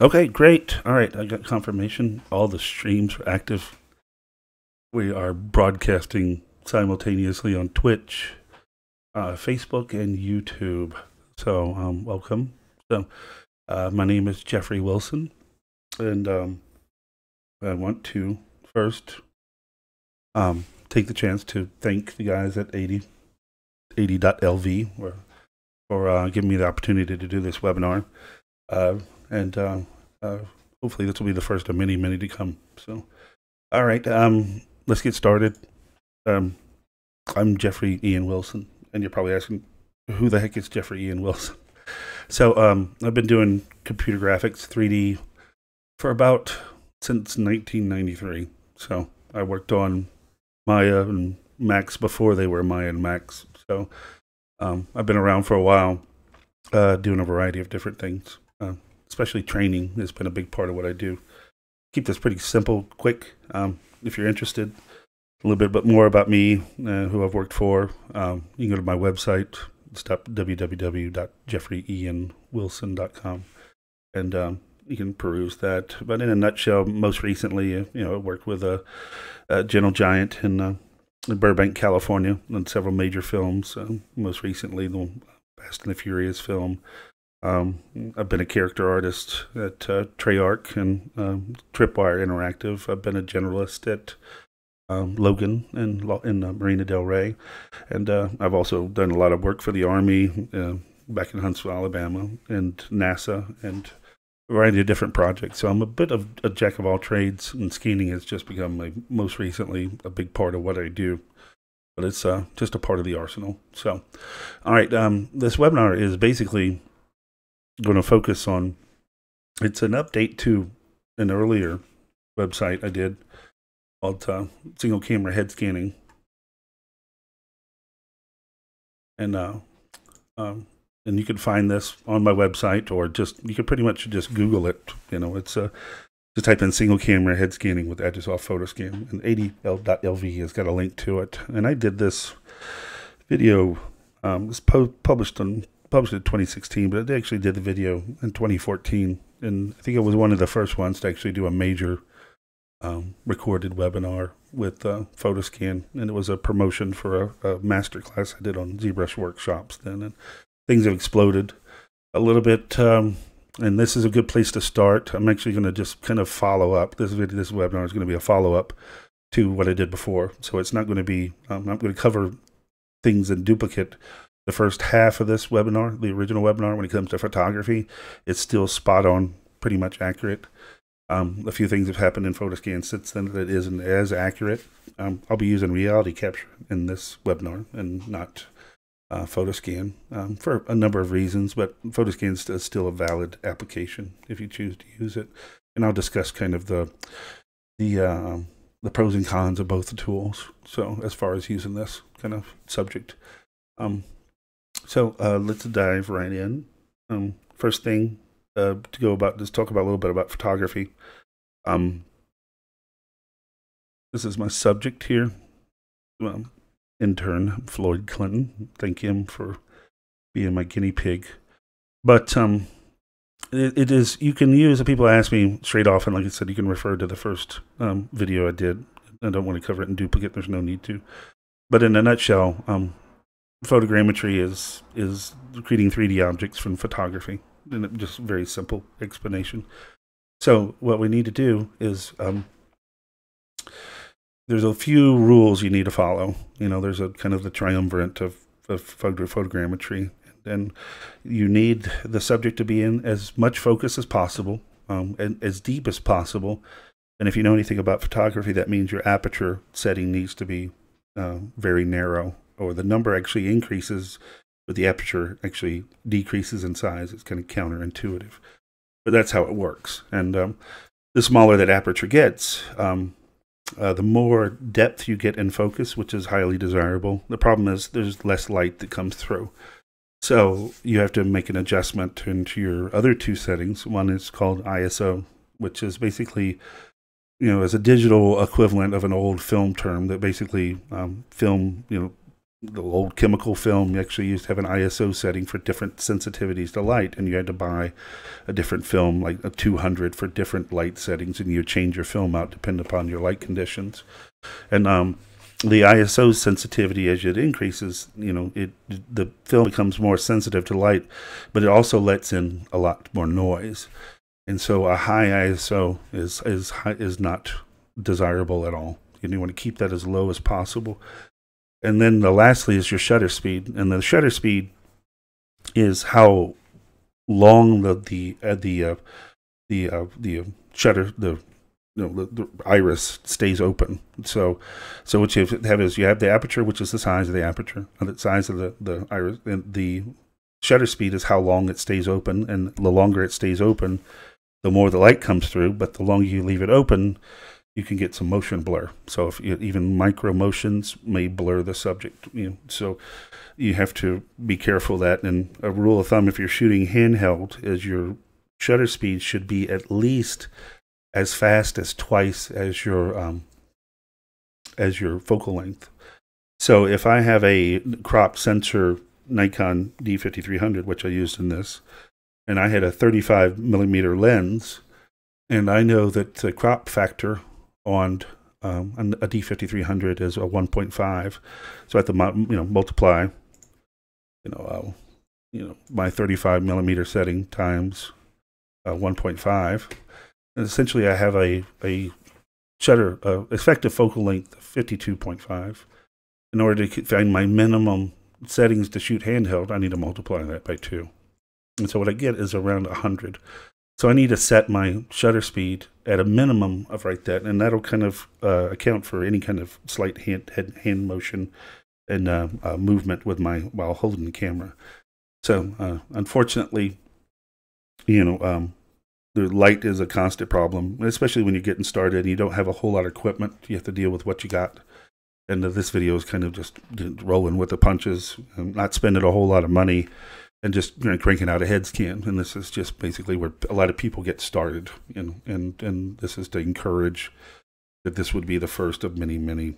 Okay, great. All right, I got confirmation. All the streams are active. We are broadcasting simultaneously on Twitch, uh, Facebook, and YouTube. So, um, welcome. So, uh, my name is Jeffrey Wilson, and um, I want to first um, take the chance to thank the guys at 80, 80.lv for, for uh, giving me the opportunity to do this webinar. Uh, and uh, hopefully this will be the first of many, many to come. So, all right, um, let's get started. Um, I'm Jeffrey Ian Wilson, and you're probably asking, who the heck is Jeffrey Ian Wilson? So, um, I've been doing computer graphics, 3D, for about since 1993. So, I worked on Maya and Max before they were Maya and Max. So, um, I've been around for a while, uh, doing a variety of different things. Uh, especially training has been a big part of what I do. Keep this pretty simple, quick. Um, if you're interested, a little bit but more about me, uh, who I've worked for, um, you can go to my website, stop www.jeffreyianwilson.com, and um, you can peruse that. But in a nutshell, most recently, uh, you know, I worked with a, a Gentle Giant in, uh, in Burbank, California, on several major films. Um, most recently, the Fast and the Furious film. Um, I've been a character artist at uh, Treyarch and um, Tripwire Interactive. I've been a generalist at um, Logan in, in uh, Marina Del Rey. And uh, I've also done a lot of work for the Army uh, back in Huntsville, Alabama, and NASA, and a variety of different projects. So I'm a bit of a jack of all trades, and scanning has just become my, most recently a big part of what I do. But it's uh, just a part of the arsenal. So, all right, um, this webinar is basically going to focus on it's an update to an earlier website I did called uh, single camera head scanning. And uh, um, and you can find this on my website or just you can pretty much just Google it. You know, it's uh, just type in single camera head scanning with Agisoft PhotoScan, and 80.lv has got a link to it. And I did this video. Um, was po- published on published in 2016, but I actually did the video in 2014, and I think it was one of the first ones to actually do a major um, recorded webinar with uh, PhotoScan, and it was a promotion for a, a master class I did on ZBrush workshops then, and things have exploded a little bit. Um, and this is a good place to start. I'm actually going to just kind of follow up. This video, this webinar is going to be a follow up to what I did before. So it's not going to be. Um, I'm not going to cover things in duplicate the first half of this webinar, the original webinar, when it comes to photography, it's still spot on, pretty much accurate. Um, a few things have happened in PhotoScan since then that isn't as accurate. Um, I'll be using reality capture in this webinar and not uh, PhotoScan um, for a number of reasons, but PhotoScan is still a valid application if you choose to use it. And I'll discuss kind of the the uh, the pros and cons of both the tools. So as far as using this kind of subject. Um, so uh, let's dive right in. Um, first thing uh, to go about, let's talk about a little bit about photography. Um, this is my subject here. Well, intern Floyd Clinton. Thank him for being my guinea pig. But um, it, it is you can use. People ask me straight off, and like I said, you can refer to the first um, video I did. I don't want to cover it in duplicate. There's no need to. But in a nutshell, um, photogrammetry is is creating 3D objects from photography. And just very simple explanation. So what we need to do is um, there's a few rules you need to follow. You know, there's a kind of the triumvirate of, of photogrammetry, and you need the subject to be in as much focus as possible, um, and as deep as possible. And if you know anything about photography, that means your aperture setting needs to be uh, very narrow or the number actually increases, but the aperture actually decreases in size. It's kind of counterintuitive, but that's how it works. And um, the smaller that aperture gets, um, uh, the more depth you get in focus, which is highly desirable. The problem is there's less light that comes through. So you have to make an adjustment into your other two settings. One is called ISO, which is basically, you know, as a digital equivalent of an old film term that basically um, film, you know, the old chemical film, you actually used to have an ISO setting for different sensitivities to light, and you had to buy a different film, like a 200 for different light settings, and you change your film out depending upon your light conditions. And um, the ISO sensitivity, as it increases, you know, it the film becomes more sensitive to light, but it also lets in a lot more noise, and so a high ISO is is is not desirable at all. You want to keep that as low as possible and then the lastly is your shutter speed, and the shutter speed is how long the the uh, the uh, the uh, the shutter the you know, the, the, iris stays open. So, so what you have is you have the aperture, which is the size of the aperture, the size of the the iris, and the shutter speed is how long it stays open, and the longer it stays open, the more the light comes through. But the longer you leave it open, you can get some motion blur. So if you, even micro motions may blur the subject, you know, so you have to be careful that. And a rule of thumb, if you're shooting handheld, is your shutter speed should be at least as fast as twice as your um, as your focal length. So if I have a crop sensor Nikon D5300, which I used in this, and I had a 35 millimeter lens, and I know that the crop factor on um, a D5300 is a 1.5. So I have to you know multiply you know uh, you know my 35 millimeter setting times uh, 1.5, and essentially I have a a shutter uh, effective focal length of 52.5. In order to find my minimum settings to shoot handheld, I need to multiply that by two. And so what I get is around 100. So I need to set my shutter speed at a minimum of right that, and that'll kind of uh, account for any kind of slight hand head, hand motion and uh, uh, movement with my while holding the camera. So uh, unfortunately, you know, um, the light is a constant problem, especially when you're getting started and you don't have a whole lot of equipment. You have to deal with what you got. And this video is kind of just rolling with the punches, I'm not spending a whole lot of money and just you know, cranking out a head scan. And this is just basically where a lot of people get started. You know, and and this is to encourage that this would be the first of many many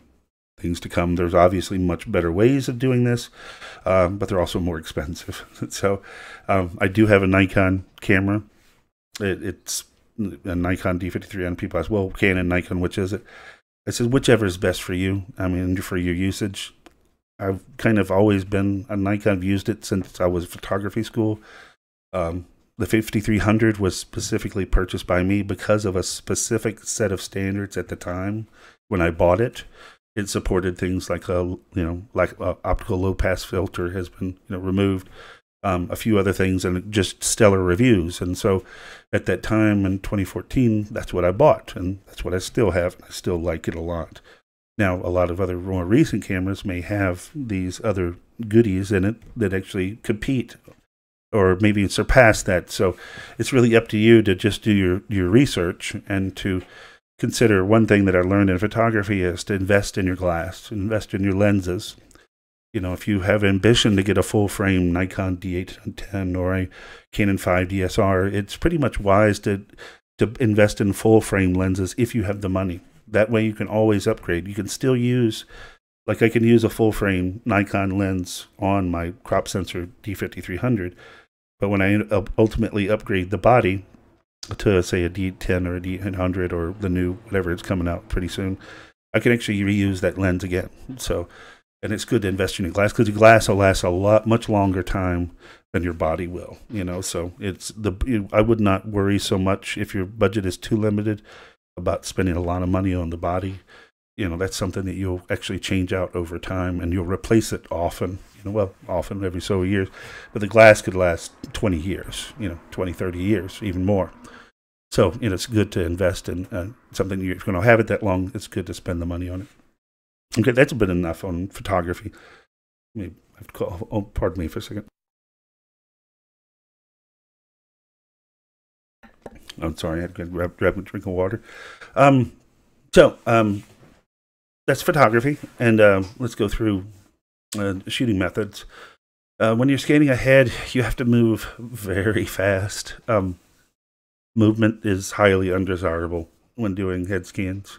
things to come. There's obviously much better ways of doing this, um, but they're also more expensive. so um, I do have a Nikon camera. It, it's a Nikon D53, and people ask, well, Canon, Nikon, which is it? I said, whichever is best for you. I mean, for your usage. I've kind of always been a Nikon. I've used it since I was in photography school. Um, the 5300 was specifically purchased by me because of a specific set of standards at the time when I bought it. It supported things like a you know like a optical low pass filter has been you know removed, um, a few other things, and just stellar reviews. And so, at that time in 2014, that's what I bought, and that's what I still have. I still like it a lot. Now, a lot of other more recent cameras may have these other goodies in it that actually compete or maybe surpass that. So it's really up to you to just do your, your research and to consider one thing that I learned in photography is to invest in your glass, invest in your lenses. You know, if you have ambition to get a full frame Nikon D810 or a Canon 5 DSR, it's pretty much wise to to invest in full frame lenses if you have the money. That way you can always upgrade. You can still use, like I can use a full frame Nikon lens on my crop sensor D5300, but when I ultimately upgrade the body to say a D10 or a D100 or the new whatever is coming out pretty soon, I can actually reuse that lens again. So, and it's good to invest in your glass because your glass will last a lot much longer time than your body will. You know, so it's the I would not worry so much if your budget is too limited about spending a lot of money on the body. You know, that's something that you'll actually change out over time and you'll replace it often, you know, well, often every so years. But the glass could last 20 years, you know, 20, 30 years, even more. So, you know, it's good to invest in uh, something you're going to have it that long. It's good to spend the money on it. Okay, that's been enough on photography. Maybe I have to call, oh, pardon me for a second. I'm sorry, I had to grab, grab a drink of water. Um, so um, that's photography, and uh, let's go through uh, shooting methods. Uh, when you're scanning ahead, you have to move very fast. Um, movement is highly undesirable when doing head scans.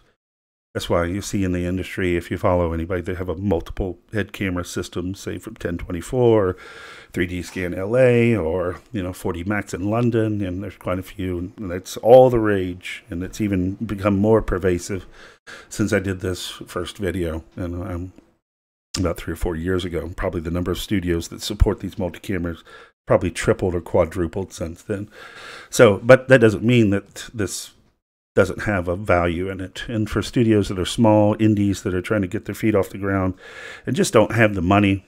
That's why you see in the industry, if you follow anybody, they have a multiple head camera system, say from Ten24, 3D Scan LA, or you know 4D Max in London, and there's quite a few, and that's all the rage, and it's even become more pervasive since I did this first video, and um, about three or four years ago. Probably the number of studios that support these multi cameras probably tripled or quadrupled since then. So, but that doesn't mean that this doesn't have a value in it. And for studios that are small, indies that are trying to get their feet off the ground and just don't have the money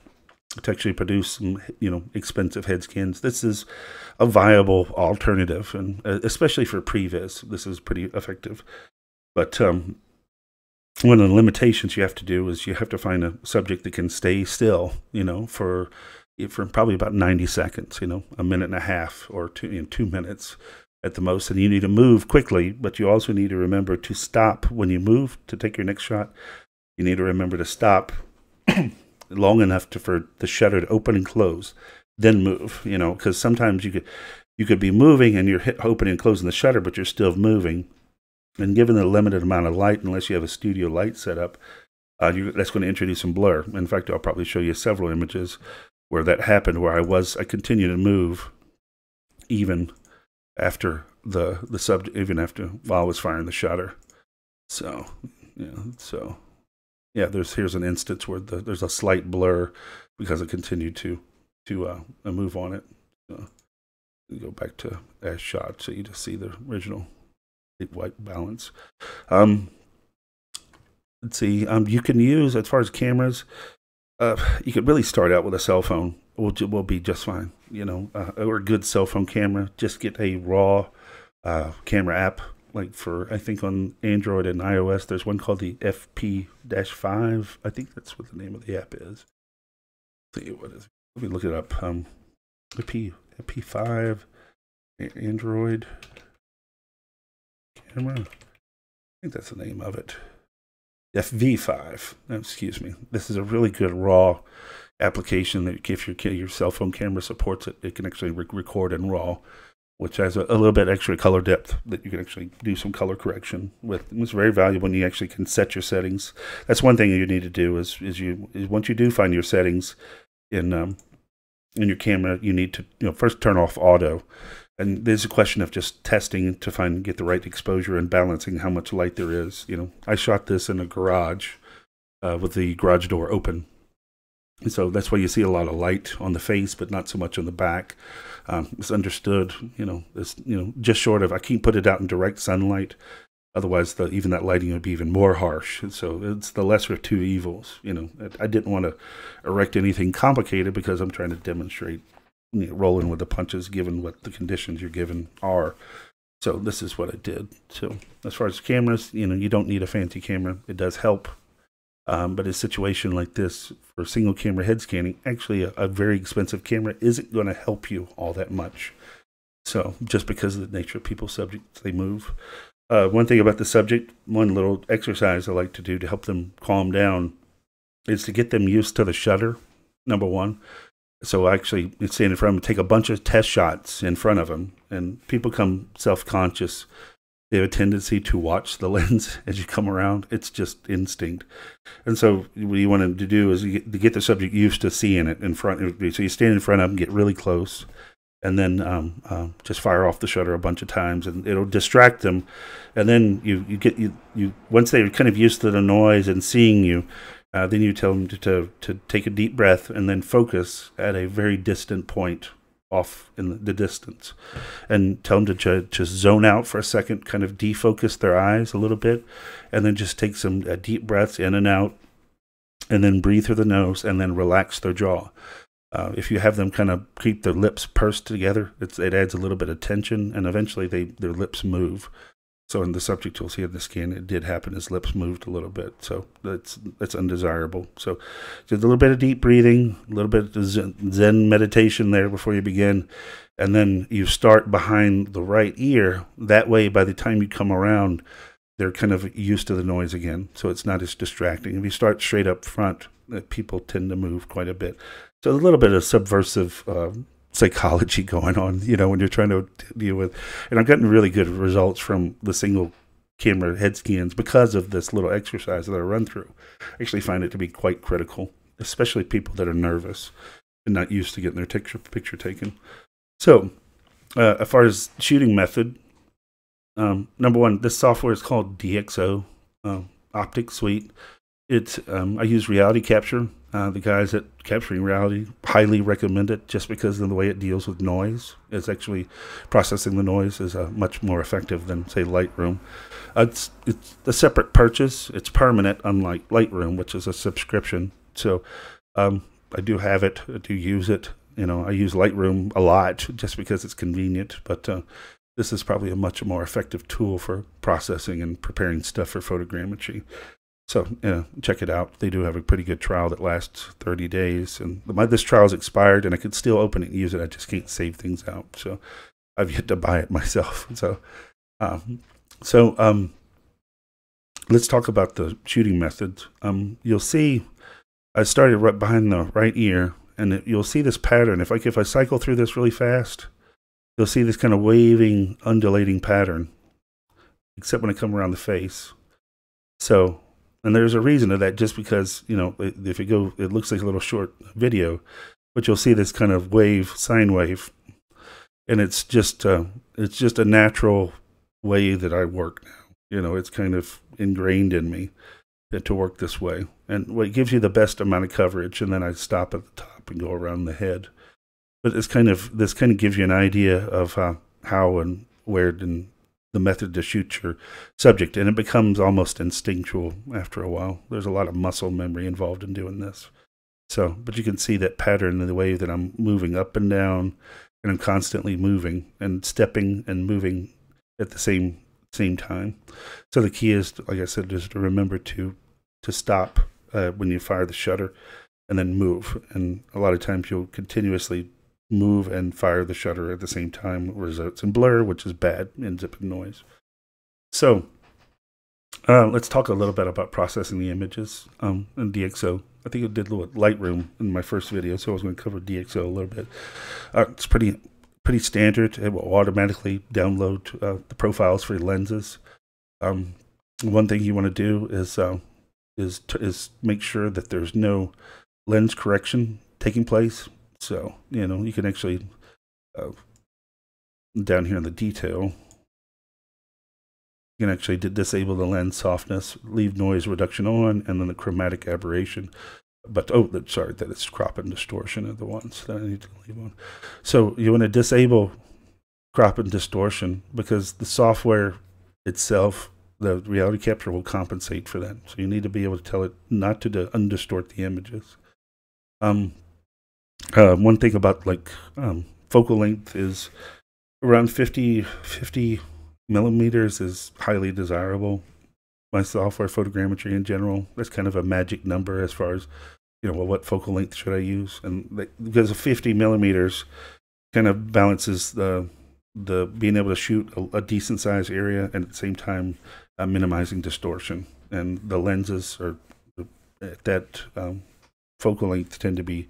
to actually produce some, you know, expensive head scans, this is a viable alternative. And uh, especially for previs, this is pretty effective. But um, one of the limitations you have to do is you have to find a subject that can stay still, you know, for for probably about 90 seconds, you know, a minute and a half or two, you know, two minutes at the most, and you need to move quickly, but you also need to remember to stop when you move to take your next shot. You need to remember to stop long enough to, for the shutter to open and close, then move. You know, because sometimes you could you could be moving and you're hit, opening and closing the shutter, but you're still moving. And given the limited amount of light, unless you have a studio light set up, uh, you, that's going to introduce some blur. In fact, I'll probably show you several images where that happened, where I was I continued to move even after the the subject, even after while I was firing the shutter. So yeah, so yeah, there's here's an instance where the, there's a slight blur because I continued to to uh, move on it. Go back to as shot, so you just see the original white balance. Um, let's see. Um, you can use as far as cameras. Uh, you could really start out with a cell phone will will be just fine. You know, uh, or a good cell phone camera. Just get a raw uh, camera app. Like for I think on Android and iOS, there's one called the FP-5. I think that's what the name of the app is. Let's see what is. It? Let me look it up. Um, FP FP5 Android camera. I think that's the name of it. FV5. Excuse me. This is a really good raw application that if your your cell phone camera supports it, it can actually re record in RAW, which has a, a, little bit extra color depth that you can actually do some color correction with. It's very valuable when you actually can set your settings. That's one thing you need to do is is you is once you do find your settings in um, in your camera, you need to you know first turn off auto. And there's a question of just testing to find get the right exposure and balancing how much light there is. You know, I shot this in a garage uh, with the garage door open so that's why you see a lot of light on the face, but not so much on the back. Um, it's understood, you know, it's, you know, just short of, I can't put it out in direct sunlight. Otherwise, the, even that lighting would be even more harsh. So it's the lesser of two evils. You know, I didn't want to erect anything complicated because I'm trying to demonstrate you know, rolling with the punches given what the conditions you're given are. So this is what I did. So as far as cameras, you know, you don't need a fancy camera. It does help um, but a situation like this for single camera head scanning, actually a, a very expensive camera isn't going to help you all that much. So just because of the nature of people's subjects, they move. Uh, one thing about the subject, one little exercise I like to do to help them calm down is to get them used to the shutter, number one. So actually stand in front of them, take a bunch of test shots in front of them, and people come self-conscious they have a tendency to watch the lens as you come around. It's just instinct. And so what you want them to do is get, to get the subject used to seeing it in front. So you stand in front of them, get really close, and then um, uh, just fire off the shutter a bunch of times, and it'll distract them. And then you, you get you, you once they're kind of used to the noise and seeing you, uh, then you tell them to, to, to take a deep breath and then focus at a very distant point off in the distance and tell them to just zone out for a second, kind of defocus their eyes a little bit, and then just take some uh, deep breaths in and out, and then breathe through the nose and then relax their jaw. Uh, if you have them kind of keep their lips pursed together, it adds a little bit of tension, and eventually they their lips move. So in the subject you'll see in the scan, it did happen. His lips moved a little bit, so that's that's undesirable. So just a little bit of deep breathing, a little bit of Zen meditation there before you begin, and then you start behind the right ear. That way, by the time you come around, they're kind of used to the noise again, so it's not as distracting. If you start straight up front, uh, people tend to move quite a bit. So a little bit of subversive uh, psychology going on, you know, when you're trying to deal with. And I've gotten really good results from the single camera head scans because of this little exercise that I run through. I actually find it to be quite critical, especially people that are nervous and not used to getting their picture picture taken. So, uh, as far as shooting method, um, number one, this software is called DxO uh, Optic Suite. It's um, I use Reality Capture. Uh, the guys at Capturing Reality highly recommend it just because of the way it deals with noise. It's actually processing the noise is uh, much more effective than say Lightroom. Uh, it's it's a separate purchase. It's permanent, unlike Lightroom, which is a subscription. So um, I do have it. I do use it. You know, I use Lightroom a lot just because it's convenient. But uh, this is probably a much more effective tool for processing and preparing stuff for photogrammetry. So check it out. They do have a pretty good trial that lasts 30 days, and my, this trial is expired, and I could still open it and use it. I just can't save things out, so I've yet to buy it myself. So, um, so um, let's talk about the shooting methods. Um, you'll see I started right behind the right ear, and it, you'll see this pattern. If like if I cycle through this really fast, you'll see this kind of waving, undulating pattern, except when I come around the face. So and there's a reason to that, just because you know if you go, it looks like a little short video, but you'll see this kind of wave, sine wave, and it's just uh, it's just a natural way that I work now. You know, it's kind of ingrained in me to work this way, and what gives you the best amount of coverage, and then I stop at the top and go around the head. But it's kind of this kind of gives you an idea of uh, how and where and the method to shoot your subject, and it becomes almost instinctual after a while. There's a lot of muscle memory involved in doing this. So, but you can see that pattern in the way that I'm moving up and down, and I'm constantly moving and stepping and moving at the same same time. So the key is, like I said, is to remember to to stop uh, when you fire the shutter, and then move. And a lot of times you'll continuously move and fire the shutter at the same time results in blur, which is bad, ends up in noise. So uh, let's talk a little bit about processing the images um, in DxO. I think I did a little Lightroom in my first video, so I was going to cover DxO a little bit. Uh, it's pretty pretty standard. It will automatically download uh, the profiles for your lenses. Um, one thing you want to do is uh, is is make sure that there's no lens correction taking place so, you know, you can actually, uh, down here in the detail, you can actually disable the lens softness, leave noise reduction on, and then the chromatic aberration. But, oh, sorry, that it's crop and distortion are the ones that I need to leave on. So you want to disable crop and distortion because the software itself, the reality capture will compensate for that. So you need to be able to tell it not to undistort the images. Um, uh, one thing about like um, focal length is around 50, 50 millimeters is highly desirable. My software photogrammetry in general, that's kind of a magic number as far as you know. Well, what focal length should I use? And because of 50 millimeters, kind of balances the the being able to shoot a, a decent sized area and at the same time uh, minimizing distortion. And the lenses are at that um, focal length tend to be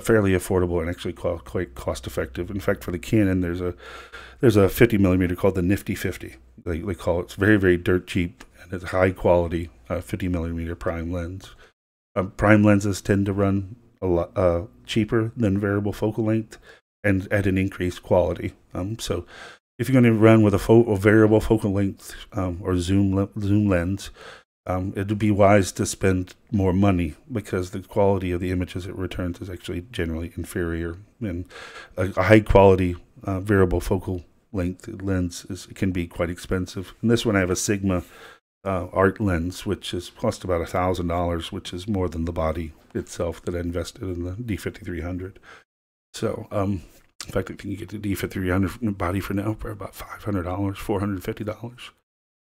fairly affordable and actually quite cost effective. In fact, for the Canon, there's a there's a 50 millimeter called the Nifty 50. They, they call it. It's very very dirt cheap and it's high quality uh, 50 millimeter prime lens. Um, prime lenses tend to run a lot uh, cheaper than variable focal length and at an increased quality. Um, so if you're going to run with a, a variable focal length um, or zoom le- zoom lens, um, it would be wise to spend more money because the quality of the images it returns is actually generally inferior. And a, a high quality uh, variable focal length lens is, can be quite expensive. And this one I have a Sigma uh, art lens, which is cost about a thousand dollars, which is more than the body itself that I invested in the D5300. So, um, in fact, I think you get the D5300 body for now for about five hundred dollars, four hundred fifty dollars.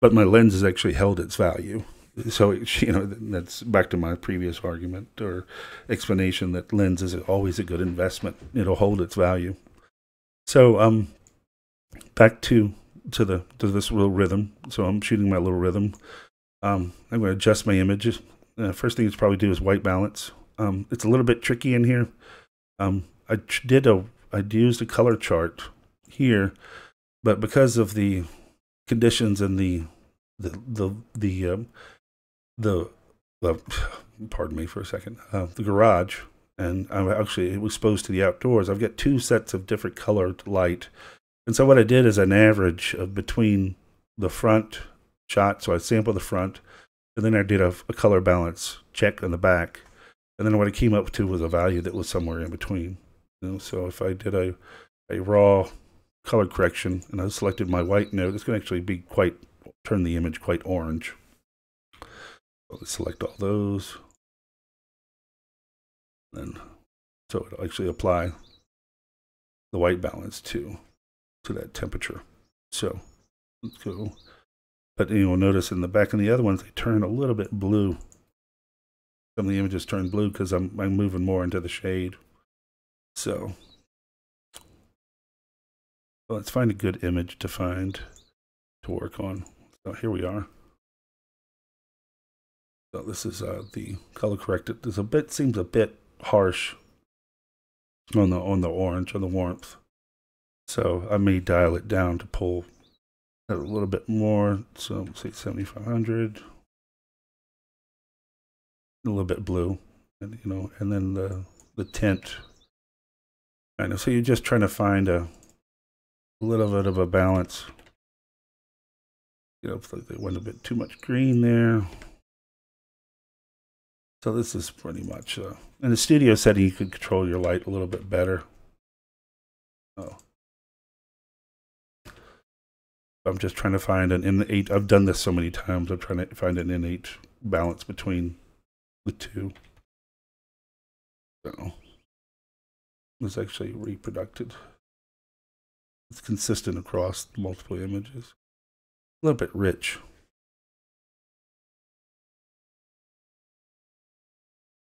But my lens has actually held its value so you know that's back to my previous argument or explanation that lens is always a good investment. It'll hold its value. So um back to to the to this little rhythm. So i'm shooting my little rhythm. Um i'm going to adjust my images. Uh, first thing to probably do is white balance. Um it's a little bit tricky in here. Um i did a i used a color chart here but because of the conditions and the the the the um, the uh, pardon me for a second uh, the garage and I'm actually exposed to the outdoors. I've got two sets of different colored light, and so what I did is an average of between the front shot. So I sampled the front, and then I did a, a color balance check on the back, and then what I came up to was a value that was somewhere in between. You know, so if I did a a raw color correction and I selected my white node, it's going to actually be quite turn the image quite orange. Select all those. And so it'll actually apply the white balance to to that temperature. So let's go. But you will notice in the back of the other ones they turn a little bit blue. Some of the images turn blue because I'm I'm moving more into the shade. So well, let's find a good image to find to work on. So here we are. So this is uh, the color corrected. This a bit seems a bit harsh on the on the orange on the warmth. So I may dial it down to pull a little bit more. So say 7500. A little bit blue, and you know, and then the the tint. I know. So you're just trying to find a a little bit of a balance. You know, like they went a bit too much green there. So this is pretty much, uh, in the studio setting, you can control your light a little bit better. Oh. I'm just trying to find an innate, I've done this so many times, I'm trying to find an innate balance between the two. So, it's actually reproduced. It's consistent across multiple images. A little bit rich.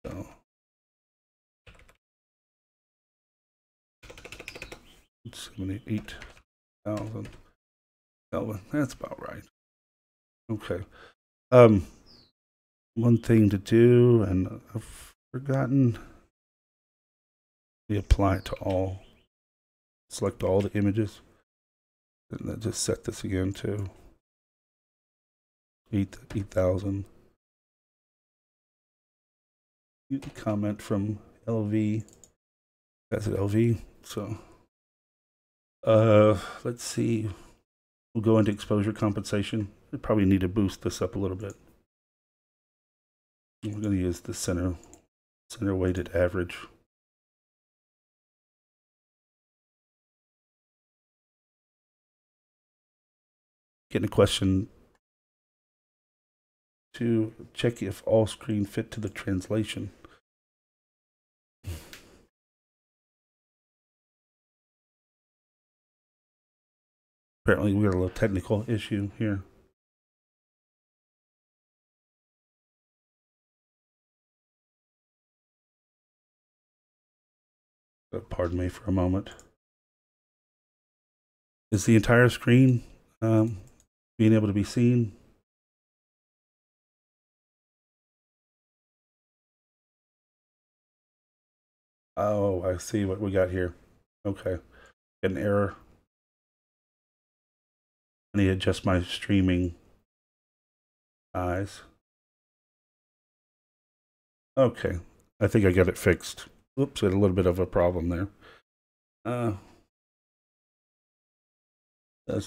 So. Seventy-eight thousand. That's about right. Okay. Um, one thing to do, and I've forgotten. We apply to all select all the images and then just set this again to 8 8000 comment from LV that's at LV so. Uh let's see. We'll go into exposure compensation. We probably need to boost this up a little bit. We're going to use the center center weighted average. Getting a question to check if all screen fit to the translation. Apparently we got a little technical issue here. But Pardon me for a moment. Is the entire screen um, being able to be seen. Oh, I see what we got here. Okay. get An error. I need to adjust my streaming eyes. Okay. I think I got it fixed. Oops, had a little bit of a problem there. Uh,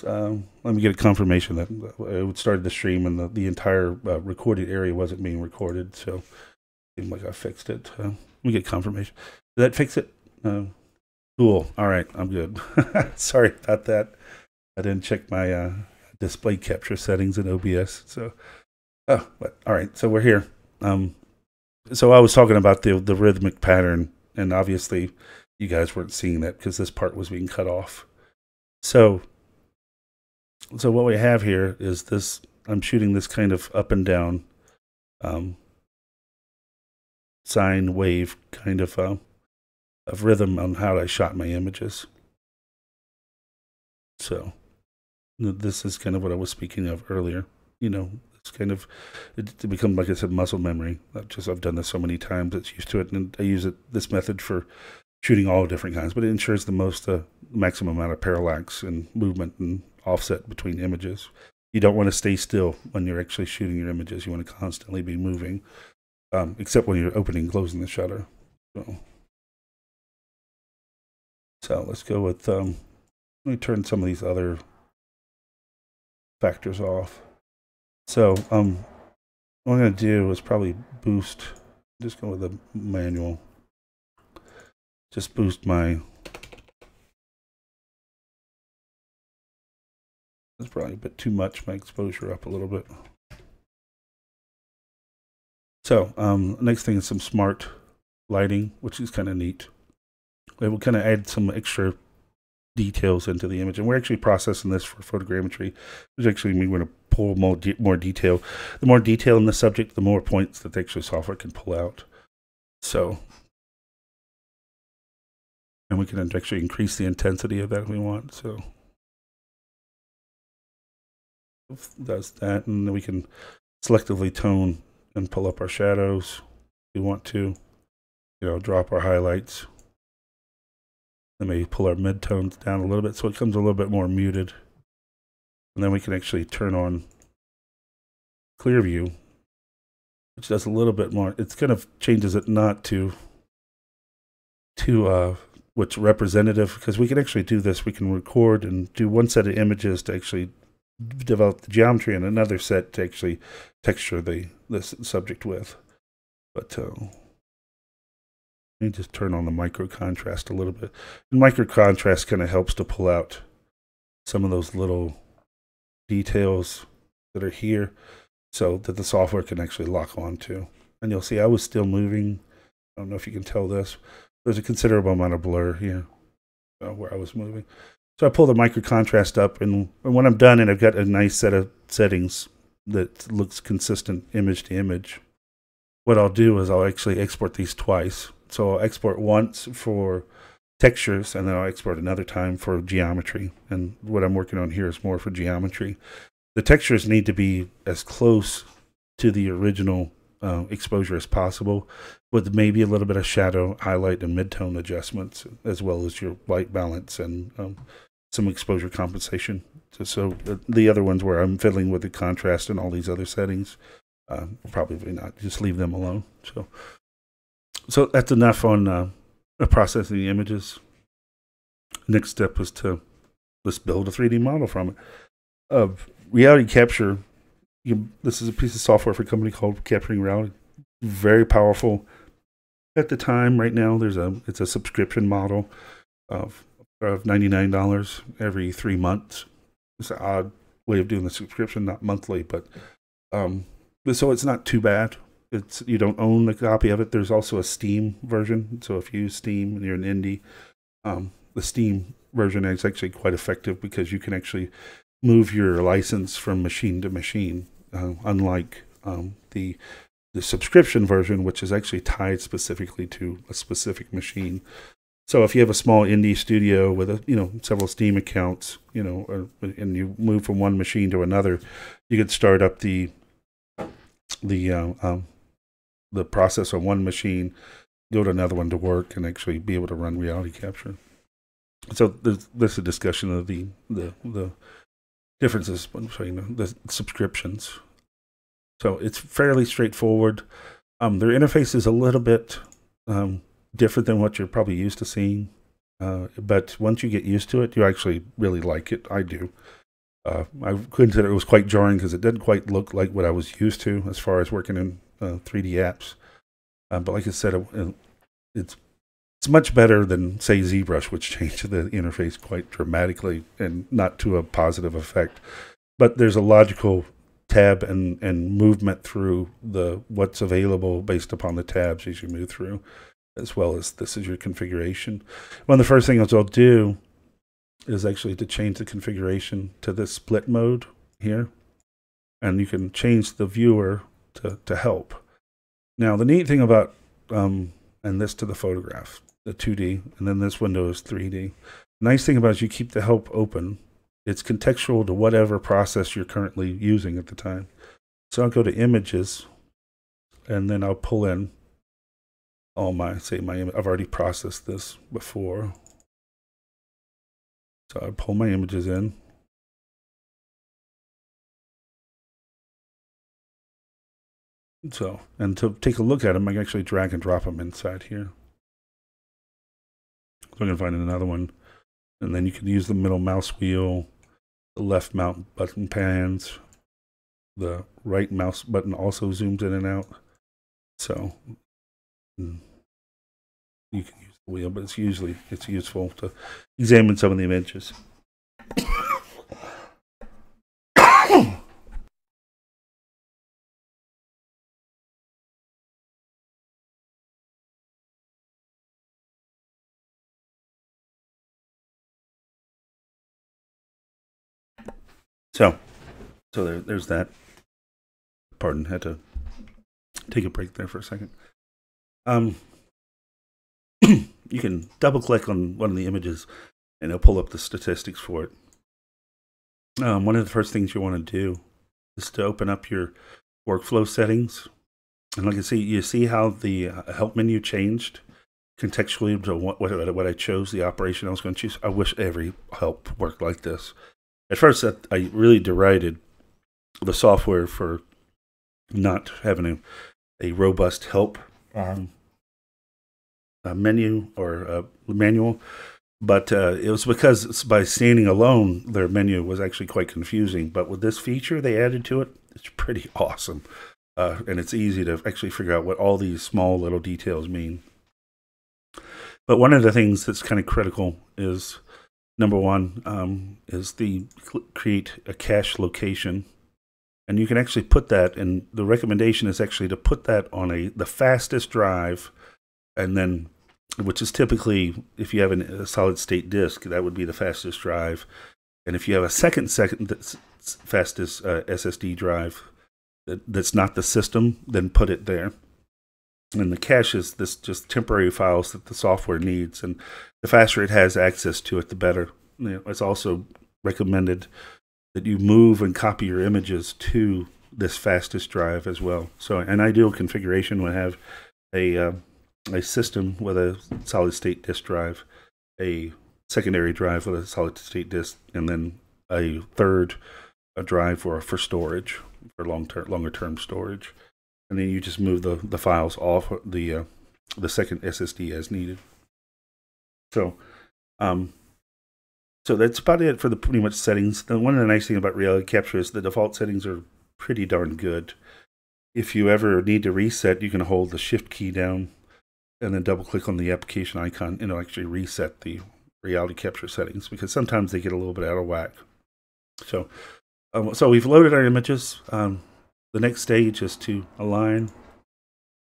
um, let me get a confirmation that it started the stream and the, the entire uh, recorded area wasn't being recorded. So seemed like I fixed it. Uh, let me get confirmation. Did that fix it? Uh, cool. All right, I'm good. Sorry about that. I didn't check my uh, display capture settings in OBS. So, oh, but all right. So we're here. Um, so I was talking about the the rhythmic pattern, and obviously you guys weren't seeing that because this part was being cut off. So so what we have here is this, I'm shooting this kind of up and down um, sine wave kind of uh, of rhythm on how I shot my images. So this is kind of what I was speaking of earlier. You know, it's kind of it, becomes like I said, muscle memory. I've just I've done this so many times, it's used to it, and I use it this method for shooting all different kinds, but it ensures the most uh, maximum amount of parallax and movement and offset between images. you don't want to stay still when you're actually shooting your images. You want to constantly be moving, um, except when you're opening and closing the shutter. So, so let's go with, um, let me turn some of these other factors off. So um, what I'm going to do is probably boost, just go with the manual, just boost my, that's probably a bit too much, my exposure up a little bit. So um, next thing is some smart lighting, which is kind of neat. It will kind of add some extra details into the image. And we're actually processing this for photogrammetry, which actually means we're going to pull more, de more detail. The more detail in the subject, the more points that the actual software can pull out. So, and we can actually increase the intensity of that if we want. So, does that, and then we can selectively tone and pull up our shadows if we want to. You know, drop our highlights. Then me pull our midtones down a little bit so it comes a little bit more muted. And then we can actually turn on clear view, which does a little bit more. It kind of changes it not to to uh, what's representative because we can actually do this. We can record and do one set of images to actually develop the geometry and another set to actually texture the, the subject with. But uh, let me just turn on the micro contrast a little bit. And micro contrast kind of helps to pull out some of those little details that are here so that the software can actually lock onto. And you'll see I was still moving. I don't know if you can tell this. There's a considerable amount of blur here uh, where I was moving. So I pull the micro contrast up, and, and when I'm done and I've got a nice set of settings that looks consistent image to image, what I'll do is I'll actually export these twice. So I'll export once for textures and then I'll export another time for geometry. And what I'm working on here is more for geometry. The textures need to be as close to the original uh, exposure as possible with maybe a little bit of shadow, highlight, and midtone adjustments, as well as your light balance and um, some exposure compensation. So, so the other ones where I'm fiddling with the contrast and all these other settings, uh, probably not. Just leave them alone. So so that's enough on uh, processing the images. Next step was to let's build a 3D model from it. Of reality capture, you, this is a piece of software for a company called Capturing Reality. Very powerful. At the time, right now, there's a it's a subscription model of of ninety nine dollars every three months. It's an odd way of doing the subscription, not monthly, but um, so it's not too bad it's you don't own a copy of it. There's also a Steam version. So if you use Steam and you're an indie, um, the Steam version is actually quite effective because you can actually move your license from machine to machine, uh, unlike um, the the subscription version, which is actually tied specifically to a specific machine. So if you have a small indie studio with a you know several Steam accounts, you know, or, and you move from one machine to another, you could start up the the uh, um, the process on one machine, go to another one to work, and actually be able to run reality capture. So there's this a discussion of the the the differences between the subscriptions. So it's fairly straightforward. Um, their interface is a little bit um, different than what you're probably used to seeing. Uh, but once you get used to it, you actually really like it. I do. Uh, I consider it was quite jarring because it didn't quite look like what I was used to as far as working in uh, 3D apps. Uh, but like I said, it, it's it's much better than say ZBrush, which changed the interface quite dramatically and not to a positive effect. But there's a logical tab and and movement through the what's available based upon the tabs as you move through, as well as this is your configuration. One of the first things I'll do is actually to change the configuration to this split mode here, and you can change the viewer to, to help. Now, the neat thing about, um, and this to the photograph, the 2D, and then this window is 3D. Nice thing about you keep the help open. It's contextual to whatever process you're currently using at the time. So I'll go to images, and then I'll pull in all my, say my, I've already processed this before. So I pull my images in. So, and to take a look at them, I can actually drag and drop them inside here. So I'm going to find another one. And then you can use the middle mouse wheel, the left mouse button pans, the right mouse button also zooms in and out. So mm, you can use the wheel, but it's usually it's useful to examine some of the images. So, so there, there's that. Pardon, had to take a break there for a second. Um, you can double click on one of the images and it'll pull up the statistics for it. Um, one of the first things you want to do is to open up your workflow settings. And like I see, you see how the uh, help menu changed contextually to what, what, what I chose, the operation I was going to choose. I wish every help worked like this. At first, I really derided the software for not having a, a robust help um, a menu or a manual. But uh, it was because by standing alone, their menu was actually quite confusing. But with this feature they added to it, it's pretty awesome. Uh, and it's easy to actually figure out what all these small little details mean. But one of the things that's kind of critical is number one um, is the create a cache location. And you can actually put that and the recommendation is actually to put that on a the fastest drive and then which is typically if you have an, a solid state disk that would be the fastest drive. And if you have a second second fastest uh, ssd drive that, that's not the system then put it there and the cache is this just temporary files that the software needs. And the faster it has access to it the better. You know, it's also recommended that you move and copy your images to this fastest drive as well. So an ideal configuration would have a uh, a system with a solid state disk drive, a secondary drive with a solid state disk, and then a third a drive for for storage for long term longer term storage, and then you just move the the files off the uh, the second SSD as needed. So, um, so that's about it for the pretty much settings. one of the nice things about reality capture is the default settings are pretty darn good. If you ever need to reset, you can hold the shift key down and then double click on the application icon and it'll actually reset the reality capture settings because sometimes they get a little bit out of whack. So, um, so we've loaded our images. Um, the next stage is to align.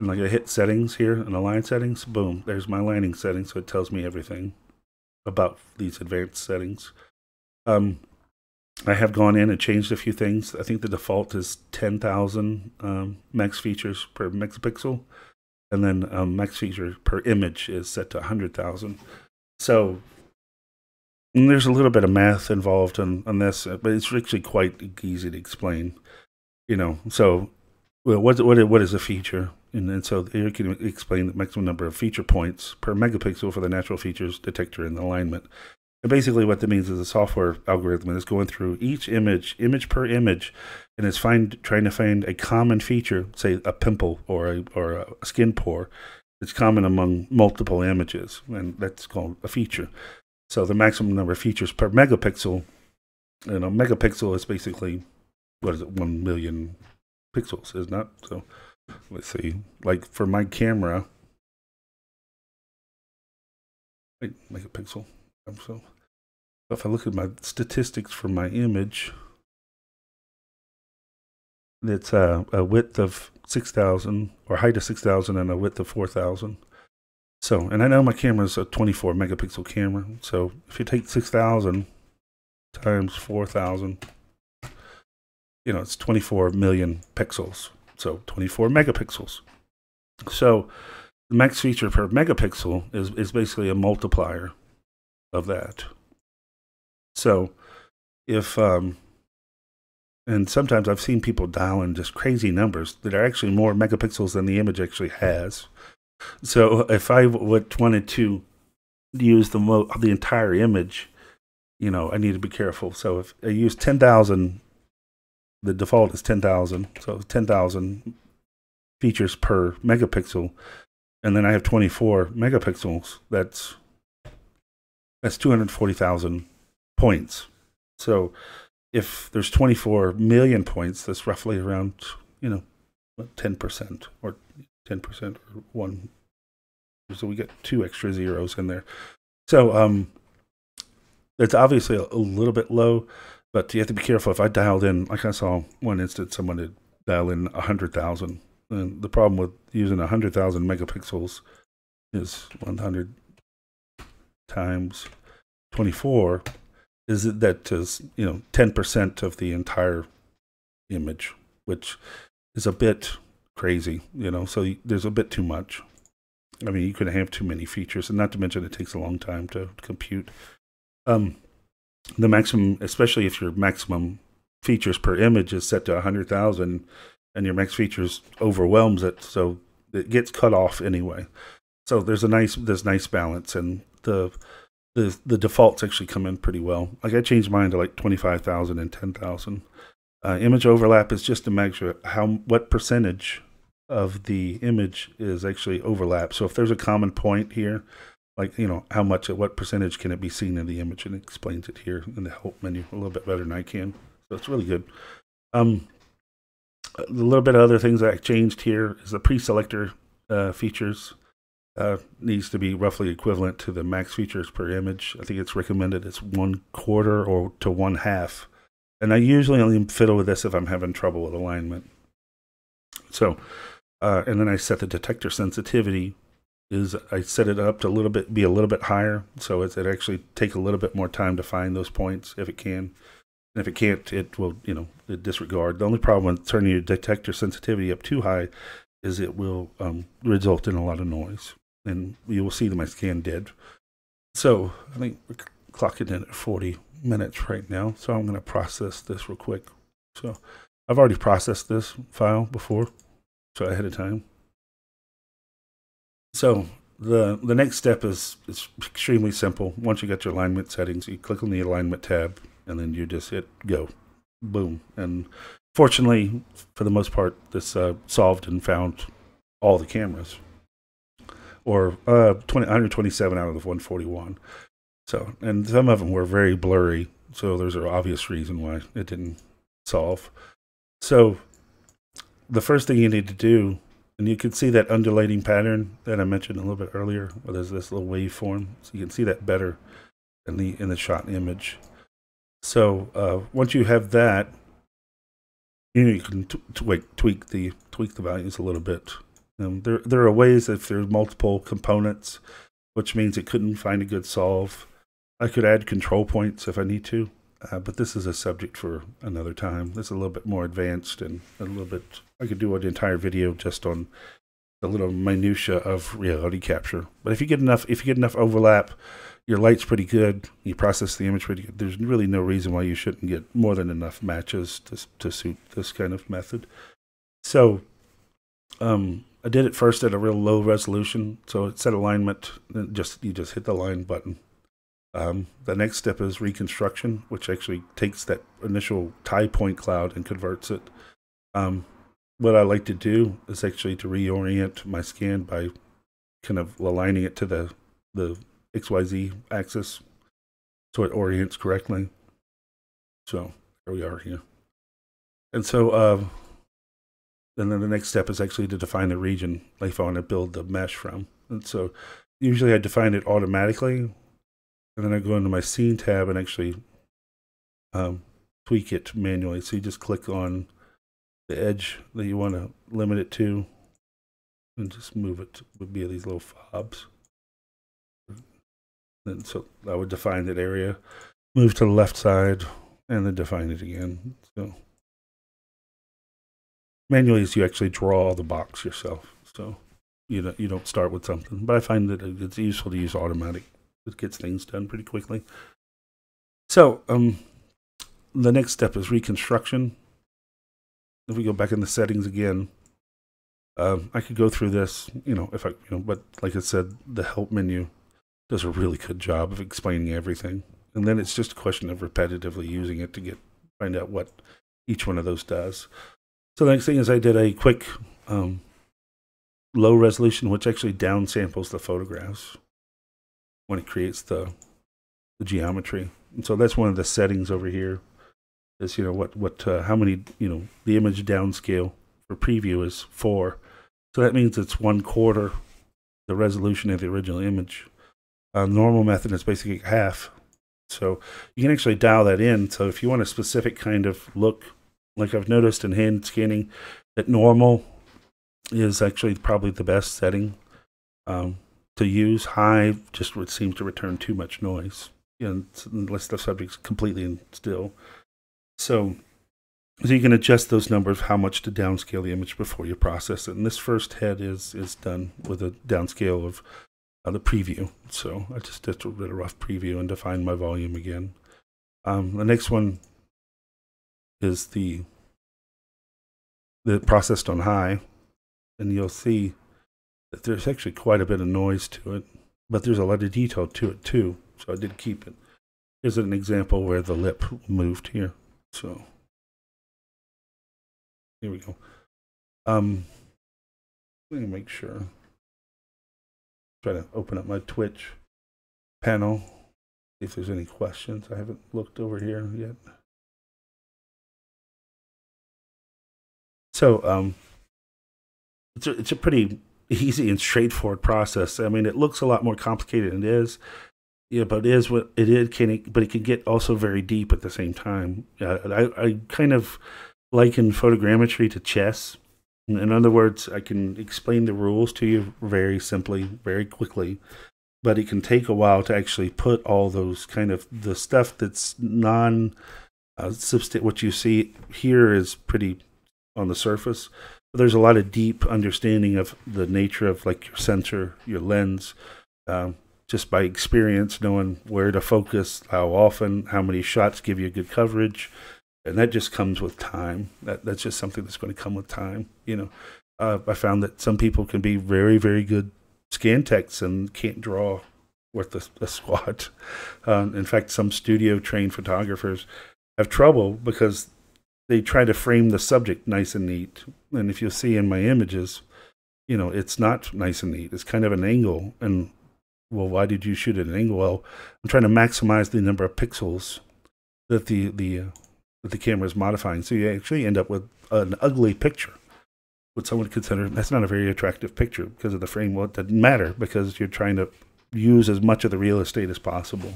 And like I hit settings here and align settings, boom, there's my aligning settings. So it tells me everything about these advanced settings. Um, I have gone in and changed a few things. I think the default is 10,000 um, max features per megapixel, and then um, max feature per image is set to 100,000. So there's a little bit of math involved in, on this, but it's actually quite easy to explain. You know, so well, what what what is a feature? And, and so you can explain the maximum number of feature points per megapixel for the natural features detector and alignment. And basically what that means is a software algorithm is going through each image, image per image, and it's find, trying to find a common feature, say a pimple or a, or a skin pore, that's common among multiple images, and that's called a feature. So the maximum number of features per megapixel, you know, megapixel is basically, what is it, 1 million pixels, is not? So let's see, like for my camera, wait, megapixel. So if I look at my statistics for my image, it's a, a width of 6,000 or height of 6,000 and a width of 4,000. So, and I know my camera is a 24 megapixel camera. So if you take 6,000 times 4,000, you know, it's 24 million pixels so 24 megapixels. So the max feature per megapixel is, is basically a multiplier of that. So if, um, and sometimes I've seen people dial in just crazy numbers that are actually more megapixels than the image actually has. So if I would wanted to use the mo- the entire image, you know, I need to be careful. So if I use 10,000 the default is 10,000. So 10,000 features per megapixel, and then I have 24 megapixels. That's that's 240,000 points. So if there's 24 million points, that's roughly around you know 10% or 10% or one. So we get two extra zeros in there. So um, it's obviously a, a little bit low, but you have to be careful. If I dialed in, like I saw one instance, someone had dial in 100,000. And the problem with using 100,000 megapixels is 100 times 24 is that is, you know, 10% of the entire image, which is a bit crazy, you know, so there's a bit too much. I mean, you could have too many features, and not to mention it takes a long time to compute. Um, the maximum, especially if your maximum features per image is set to 100,000 and your max features overwhelms it, so it gets cut off anyway. So there's a nice there's nice balance, and the the the defaults actually come in pretty well. Like I changed mine to like 25,000 and 10,000. Uh, image overlap is just to measure how what percentage of the image is actually overlap. So if there's a common point here, like you know how much at what percentage can it be seen in the image, and it explains it here in the help menu a little bit better than I can. So it's really good. Um, a little bit of other things I changed here is the pre-selector uh, features uh, needs to be roughly equivalent to the max features per image. I think it's recommended it's one quarter or to one half and I usually only fiddle with this if I'm having trouble with alignment. So, uh, and then I set the detector sensitivity is I set it up to a little bit, be a little bit higher. So it, it actually take a little bit more time to find those points if it can. And if it can't, it will, you know, disregard. The only problem with turning your detector sensitivity up too high is it will um, result in a lot of noise. And you will see that my scan did. So I think we're clocking in at 40 minutes right now, so I'm going to process this real quick. So I've already processed this file before, so ahead of time. So the the next step is is extremely simple. Once you get your alignment settings, you click on the alignment tab, and then you just hit go, boom. And fortunately, for the most part, this uh, solved and found all the cameras, or uh, 20, 127 out of the 141. So, and some of them were very blurry. So there's an obvious reason why it didn't solve. So the first thing you need to do, and you can see that undulating pattern that I mentioned a little bit earlier, where there's this little waveform. So you can see that better in the in the shot image. So uh, once you have that, you, know, you can tweak, tweak the tweak the values a little bit. Um, there there are ways if there's multiple components, which means it couldn't find a good solve I could add control points if I need to, uh, but this is a subject for another time. This is a little bit more advanced and a little bit. I could do an entire video just on the little minutia of reality capture. But if you get enough, if you get enough overlap, your light's pretty good. You process the image pretty good. There's really no reason why you shouldn't get more than enough matches to to suit this kind of method. So, um, I did it first at a real low resolution. So it set alignment. Just you just hit the line button um, the next step is reconstruction, which actually takes that initial tie point cloud and converts it. Um, what I like to do is actually to reorient my scan by kind of aligning it to the the XYZ axis so it orients correctly. So there we are here. And so uh, and then the next step is actually to define the region if I want to build the mesh from. And so usually I define it automatically and then I go into my scene tab and actually um, tweak it manually. So you just click on the edge that you want to limit it to and just move it via these little fobs. And so I would define that area, move to the left side, and then define it again. So manually is you actually draw the box yourself. So you don't, you don't start with something. But I find that it's useful to use automatic it gets things done pretty quickly. So, um, the next step is reconstruction. If we go back in the settings again, um, I could go through this, you know, if I, you know, but like I said, the help menu does a really good job of explaining everything. And then it's just a question of repetitively using it to get, find out what each one of those does. So the next thing is I did a quick um, low resolution, which actually downsamples the photographs when it creates the the geometry. And so that's one of the settings over here. Is you know what what uh, how many you know the image downscale for preview is four, so that means it's one quarter the resolution of the original image. Uh, normal method is basically half. So you can actually dial that in. So if you want a specific kind of look, like I've noticed in hand scanning, that normal is actually probably the best setting um, to use. High just would seem to return too much noise, you unless the subject's completely and still. So, so you can adjust those numbers, how much to downscale the image before you process it. And this first head is is done with a downscale of uh, the preview. So I just did a of rough preview and defined my volume again. Um, the next one is the the processed on high, and you'll see there's actually quite a bit of noise to it, but there's a lot of detail to it too. So I did keep it. Here's an example where the lip moved here. So here we go. Um, let me make sure. Try to open up my Twitch panel. If there's any questions. I haven't looked over here yet. So um, it's a, it's a pretty easy and straightforward process. I mean, it looks a lot more complicated than it is. Yeah, but it is what it is. Can it, but it can get also very deep at the same time. Uh, I I kind of liken photogrammetry to chess. In other words, I can explain the rules to you very simply, very quickly, but it can take a while to actually put all those kind of the stuff that's non uh, what you see here is pretty on the surface. There's a lot of deep understanding of the nature of like your sensor, your lens, um, just by experience, knowing where to focus, how often, how many shots give you good coverage, and that just comes with time. That that's just something that's going to come with time. You know, uh, I found that some people can be very very good scan techs and can't draw worth a, a squat. Um, in fact, some studio trained photographers have trouble because they try to frame the subject nice and neat. And if you see in my images, you know, it's not nice and neat. It's kind of an angle. And well, why did you shoot at an angle? Well, I'm trying to maximize the number of pixels that the the uh, that the camera is modifying. So you actually end up with an ugly picture. What someone would consider that's not a very attractive picture because of the frame. Well, it doesn't matter because you're trying to use as much of the real estate as possible.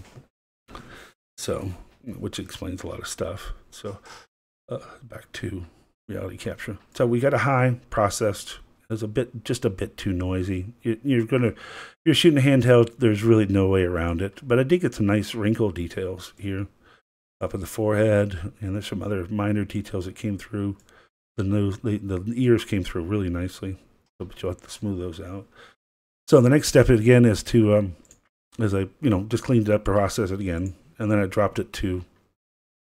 So, which explains a lot of stuff. So, uh, back to reality capture. So we got a high processed. It's a bit, just a bit too noisy. You, are gonna, you're shooting a handheld. There's really no way around it. But I did get some nice wrinkle details here, up in the forehead, and there's some other minor details that came through. The nose, the, the ears came through really nicely. But you'll have to smooth those out. So the next step again is to, um, as I, you know, just cleaned it up, process it again, and then I dropped it to,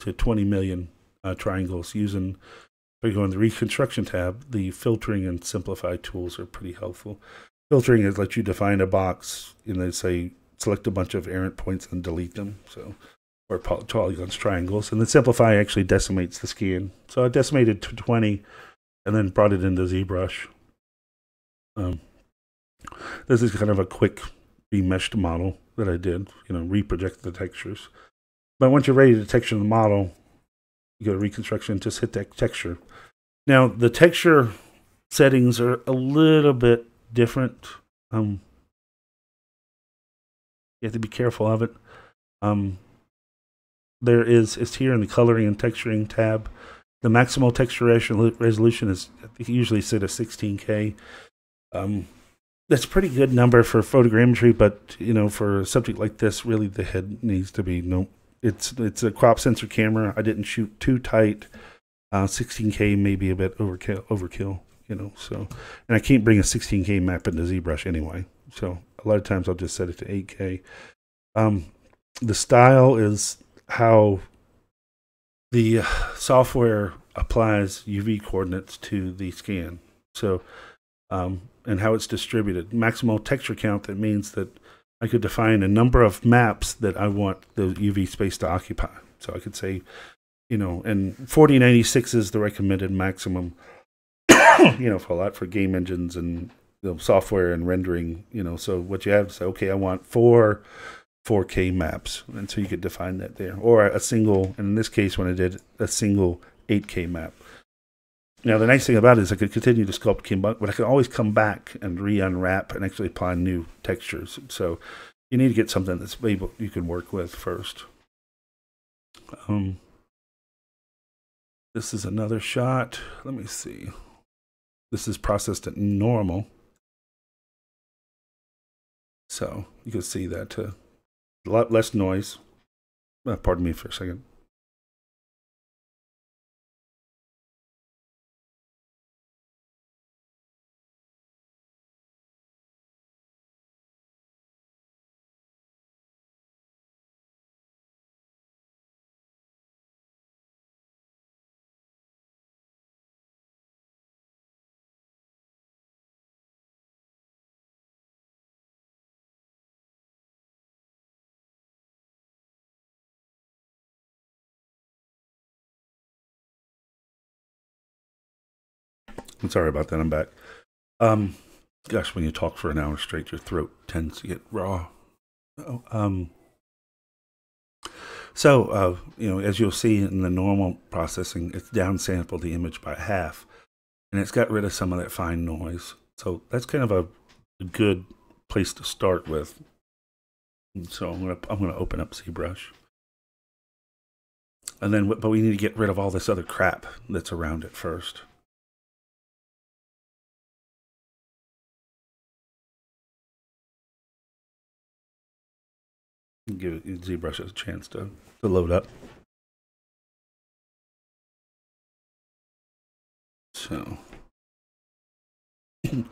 to 20 million uh, triangles using, if you go in the reconstruction tab, the filtering and simplify tools are pretty helpful. Filtering is let you define a box and then say select a bunch of errant points and delete them. So, or polygons, triangles. And then simplify actually decimates the scan. So I decimated to 20 and then brought it into ZBrush. Um, this is kind of a quick remeshed model that I did, you know, reproject the textures. But once you're ready to texture the model, go to reconstruction, just hit that texture. Now the texture settings are a little bit different. Um, you have to be careful of it. Um, there is it's here in the coloring and texturing tab. The maximal texture resolution is I think usually set at 16k. Um, that's a pretty good number for photogrammetry, but you know, for a subject like this, really the head needs to be no it's it's a crop sensor camera. I didn't shoot too tight. Uh, 16K may be a bit overkill, overkill, you know. So, and I can't bring a 16K map into ZBrush anyway. So a lot of times I'll just set it to 8K. Um, the style is how the software applies UV coordinates to the scan. So, um, and how it's distributed. Maximal texture count, that means that I could define a number of maps that I want the UV space to occupy. So I could say, you know, and 4096 is the recommended maximum, you know, for a lot for game engines and you know, software and rendering. You know, so what you have is okay, I want four 4K maps, and so you could define that there, or a single. And in this case, when I did a single 8K map. Now the nice thing about it is I could continue to sculpt but I can always come back and re-unwrap and actually apply new textures. So you need to get something that's able you can work with first. Um, this is another shot. Let me see. This is processed at normal. So you can see that uh, a lot less noise. Uh, pardon me for a second. I'm sorry about that. I'm back. Um, gosh, when you talk for an hour straight, your throat tends to get raw. Oh, um, so, uh, you know, as you'll see in the normal processing, it's downsampled the image by half, and it's got rid of some of that fine noise. So that's kind of a, a good place to start with. So I'm gonna I'm gonna open up ZBrush, and then but we need to get rid of all this other crap that's around it first. Give ZBrush a chance to, to load up. So,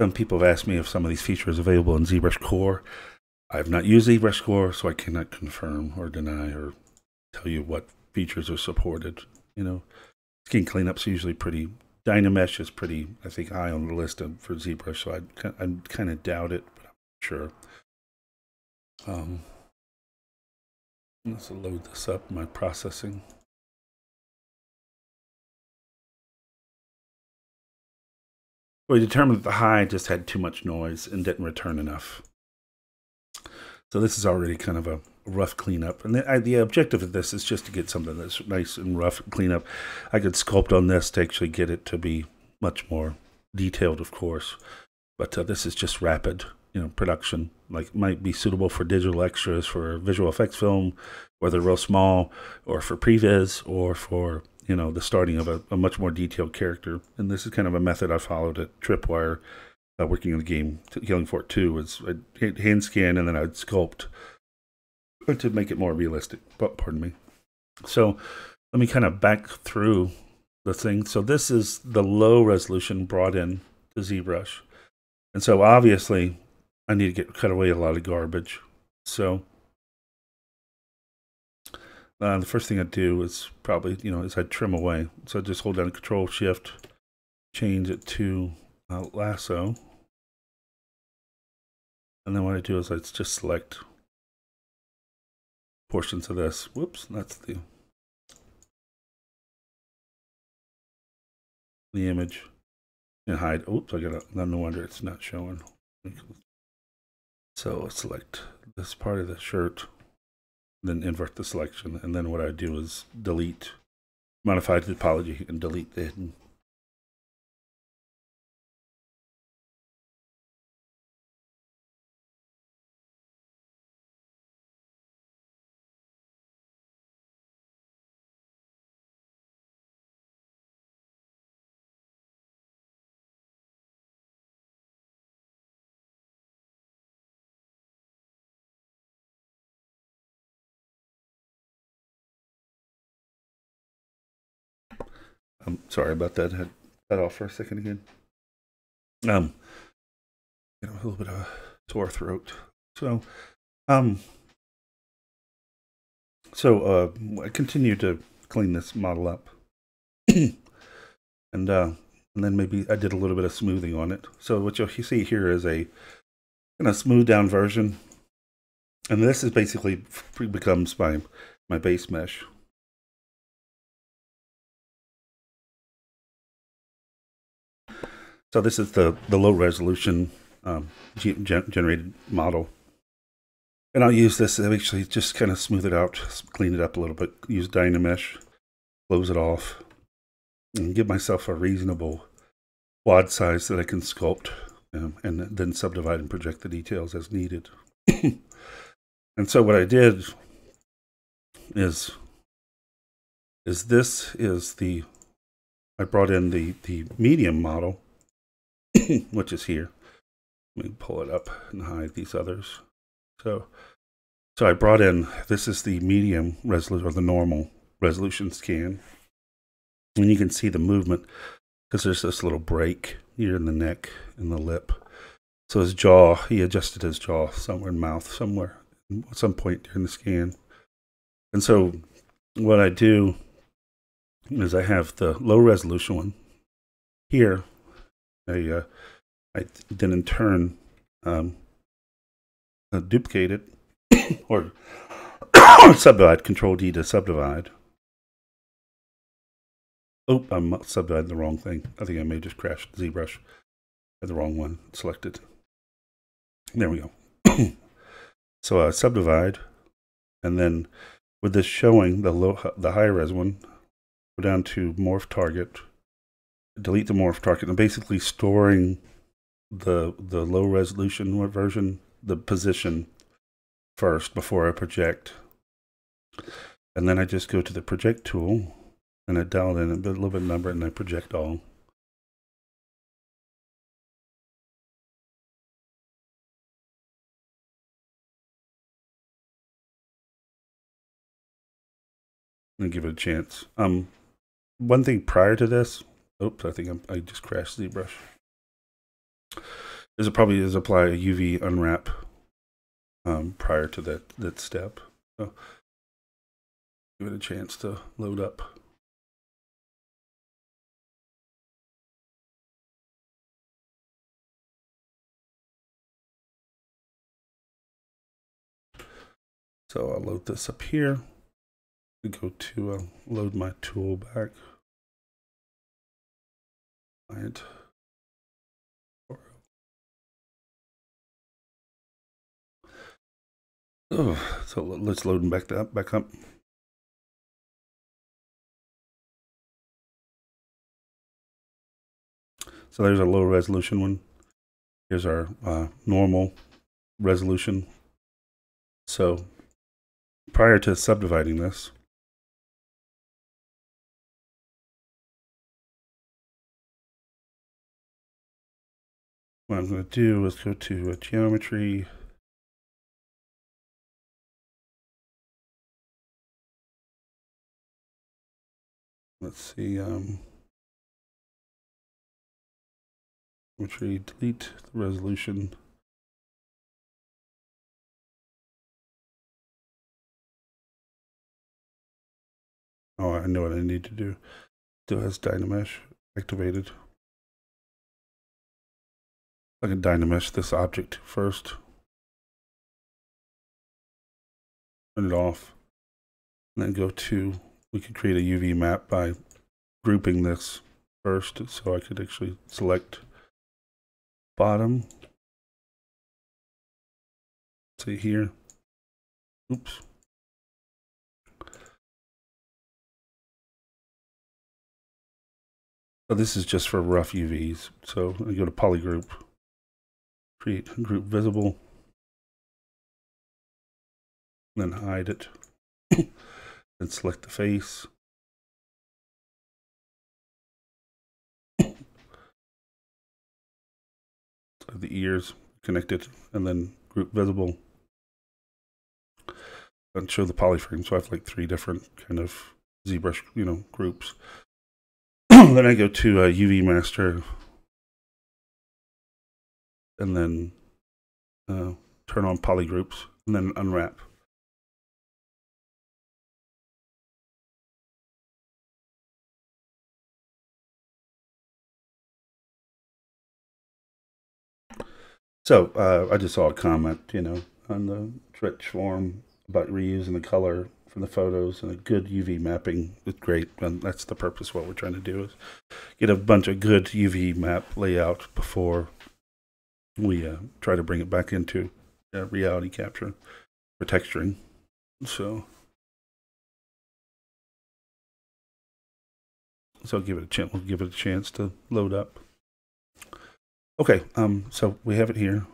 some people have asked me if some of these features are available in ZBrush Core. I have not used ZBrush Core, so I cannot confirm or deny or tell you what features are supported. You know, skin cleanup's usually pretty. Dynamesh is pretty, I think, high on the list of, for ZBrush, so I I kind of doubt it, but I'm not sure. Um, Let's load this up, my processing. We determined that the high just had too much noise and didn't return enough. So this is already kind of a rough cleanup. And the, the objective of this is just to get something that's nice and rough and cleanup. I could sculpt on this to actually get it to be much more detailed, of course. But uh, this is just rapid you know production like might be suitable for digital extras for visual effects film whether real small or for previs or for you know the starting of a, a, much more detailed character. And this is kind of a method i followed at tripwire uh, working in the game. Killing Floor 2 was I'd hand scan and then i'd sculpt to make it more realistic but pardon me. So let me kind of back through the thing. So this is the low resolution brought in to ZBrush. And so obviously I need to get cut away a lot of garbage. So uh, the first thing I do is probably, you know, is I trim away. So I just hold down Control Shift, change it to uh, lasso. And then what I do is I just select portions of this. Whoops, that's the the image and hide. Oops, I got a, no wonder it's not showing. So select this part of the shirt, then invert the selection, and then what I do is delete, modify the topology and delete the hidden sorry about that. I had that off for a second again. Um, you know, a little bit of a sore throat. So, um, so uh, I continue to clean this model up, and uh, and then maybe I did a little bit of smoothing on it. So what you'll see here is a kind of smooth down version, and this is basically becomes my my base mesh. So this is the, the low resolution um, gen- generated model. And I'll use this to actually just kind of smooth it out, clean it up a little bit, use Dynamesh, close it off, and give myself a reasonable wad size that I can sculpt um, and then subdivide and project the details as needed. and so what I did is is this is the I brought in the the medium model, which is here. Let me pull it up and hide these others. So so I brought in this is the medium resolution or the normal resolution scan. And you can see the movement because there's this little break here in the neck and the lip. So his jaw, he adjusted his jaw somewhere in mouth, somewhere at some point during the scan. And so what I do is I have the low resolution one here. I, uh, I then in turn um, uh, duplicate it or subdivide, Control D to subdivide. Oh, I'm subdividing the wrong thing. I think I may just crash ZBrush. Had the wrong one selected. There we go. so uh, subdivide, and then with this showing the low, the high res one, go down to morph target, delete the morph target, and basically storing the the low resolution version, the position first before I project, and then I just go to the project tool, and I dial in a, little bit number, and I project all. and give it a chance. Um, one thing prior to this, oops, I think I'm, I just crashed ZBrush. Is it probably is apply a UV unwrap um, prior to that that step. So give it a chance to load up. So I'll load this up here go to uh, load my tool back. Client. Oh, so let's load them back up. Back up. So there's a low resolution one. Here's our uh, normal resolution. So prior to subdividing this, what I'm going to do is go to geometry. Let's see, um, geometry, delete the resolution. Oh, I know what I need to do. Still has Dynamesh activated. I can Dynamesh this object first. Turn it off. And then go to, we could create a UV map by grouping this first. So I could actually select bottom. See here. Oops. So this is just for rough UVs. So I go to polygroup create group visible, then hide it, then select the face. the ears connected, and then group visible, and show the polyframe. So I have like three different kind of ZBrush, you know, groups. then I go to uh, UV master and then uh, turn on polygroups and then unwrap. So uh, I just saw a comment, you know, on the Twitch forum about reusing the color from the photos and a good UV mapping is great. And that's the purpose. What we're trying to do is get a bunch of good UV map layout before we uh, try to bring it back into uh, reality capture for texturing. So, so give it a chance. We'll give it a chance to load up. Okay, um, so we have it here.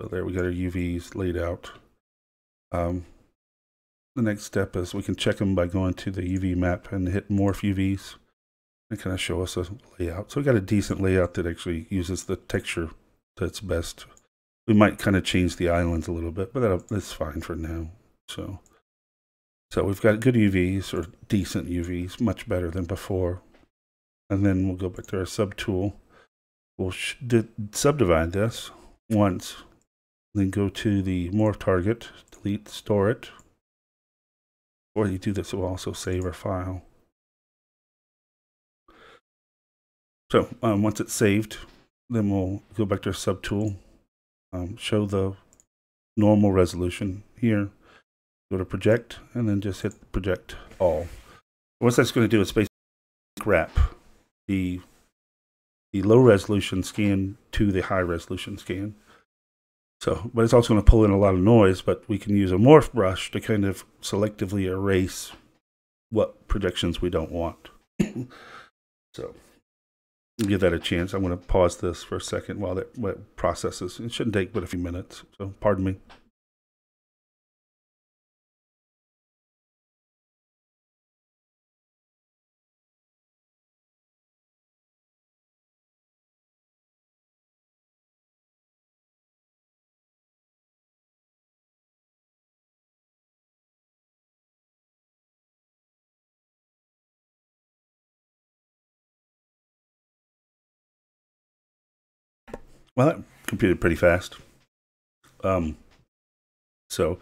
So there we got our UVs laid out. Um, the next step is we can check them by going to the UV map and hit morph UVs and kind of show us a layout. So we got a decent layout that actually uses the texture that's best. We might kind of change the islands a little bit, but that's fine for now. So, so we've got good UVs or decent UVs, much better than before. And then we'll go back to our subtool. We'll subdivide this once, then go to the morph target, delete, store it. Or you do this, it will also save our file. So um, once it's saved, then we'll go back to our subtool, um, show the normal resolution here, go to project, and then just hit project all. What that's going to do is basically wrap the, the low resolution scan to the high resolution scan. So, but it's also going to pull in a lot of noise, but we can use a morph brush to kind of selectively erase what projections we don't want. so give that a chance. I'm going to pause this for a second while that, processes. It shouldn't take but a few minutes, so pardon me. Well, that computed pretty fast. Um, so,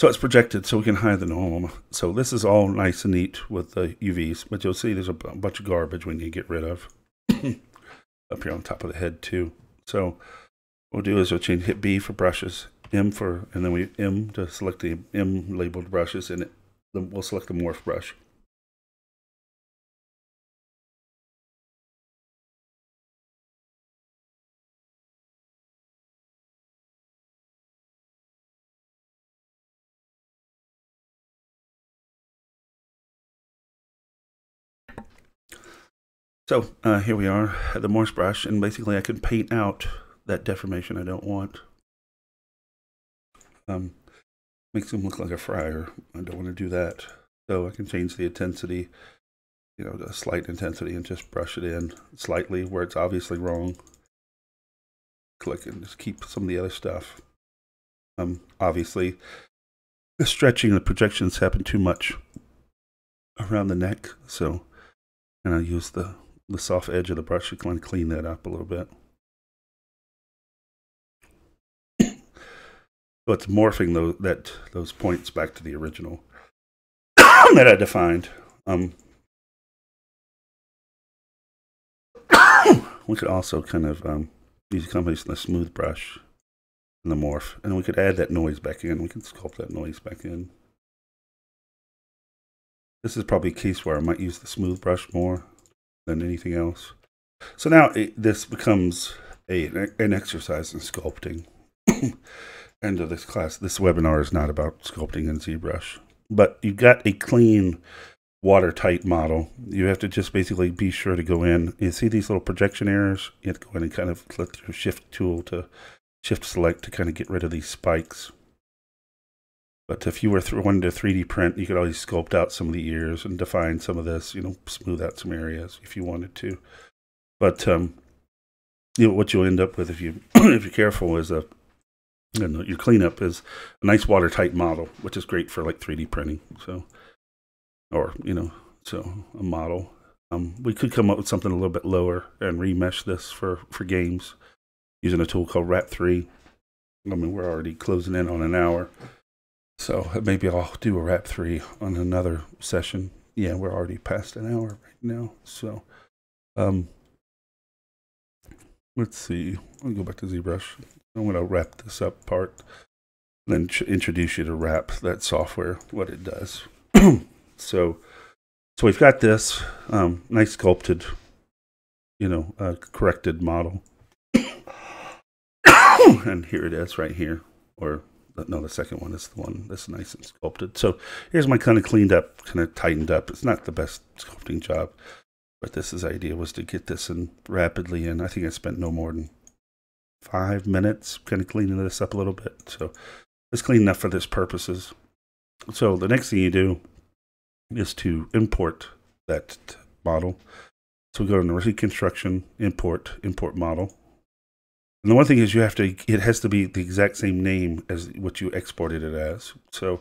so it's projected, so we can hide the normal. So this is all nice and neat with the UVs, but you'll see there's a bunch of garbage we need to get rid of up here on top of the head too. So what we'll do is we'll change hit B for brushes, M for, and then we M to select the M labeled brushes, and it, we'll select the morph brush. So uh, here we are at the morph brush, and basically I can paint out that deformation I don't want. Um, makes him look like a friar. I don't want to do that. So I can change the intensity, you know, a slight intensity and just brush it in slightly where it's obviously wrong. Click and just keep some of the other stuff. Um, obviously, the stretching and the projections happen too much around the neck, so and I use the the soft edge of the brush to kind of clean that up a little bit. so it's morphing those that those points back to the original that I defined. Um, we could also kind of um, use a combination of the smooth brush and the morph, and we could add that noise back in. We can sculpt that noise back in. This is probably a case where I might use the smooth brush more than anything else. So now it, this becomes a, an exercise in sculpting. End of this class. This webinar is not about sculpting in ZBrush, but you've got a clean watertight model. You have to just basically be sure to go in. You see these little projection errors? You have to go in and kind of click your shift tool to shift select to kind of get rid of these spikes. But if you were th- wanting to 3D print, you could always sculpt out some of the ears and define some of this, you know, smooth out some areas if you wanted to. But um, you know, what you'll end up with if you if you're careful is a you know, your cleanup is a nice watertight model, which is great for like 3D printing. So, or you know, so a model. Um, we could come up with something a little bit lower and remesh this for for games using a tool called Wrap 3. I mean, we're already closing in on an hour. So maybe I'll do a wrap three on another session. Yeah, we're already past an hour right now. So um, let's see. I'll go back to ZBrush. I'm going to wrap this up part. then introduce you to wrap that software what it does so so we've got this um, nice sculpted you know uh, corrected model and here it is right here or no the second one is the one that's nice and sculpted so here's my kind of cleaned up kind of tightened up it's not the best sculpting job but this is idea was to get this in rapidly and i think i spent no more than five minutes kind of cleaning this up a little bit so it's clean enough for this purposes. So the next thing you do is to import that model. So we go to the reconstruction, import, import model. And the one thing is you have to, it has to be the exact same name as what you exported it as. So,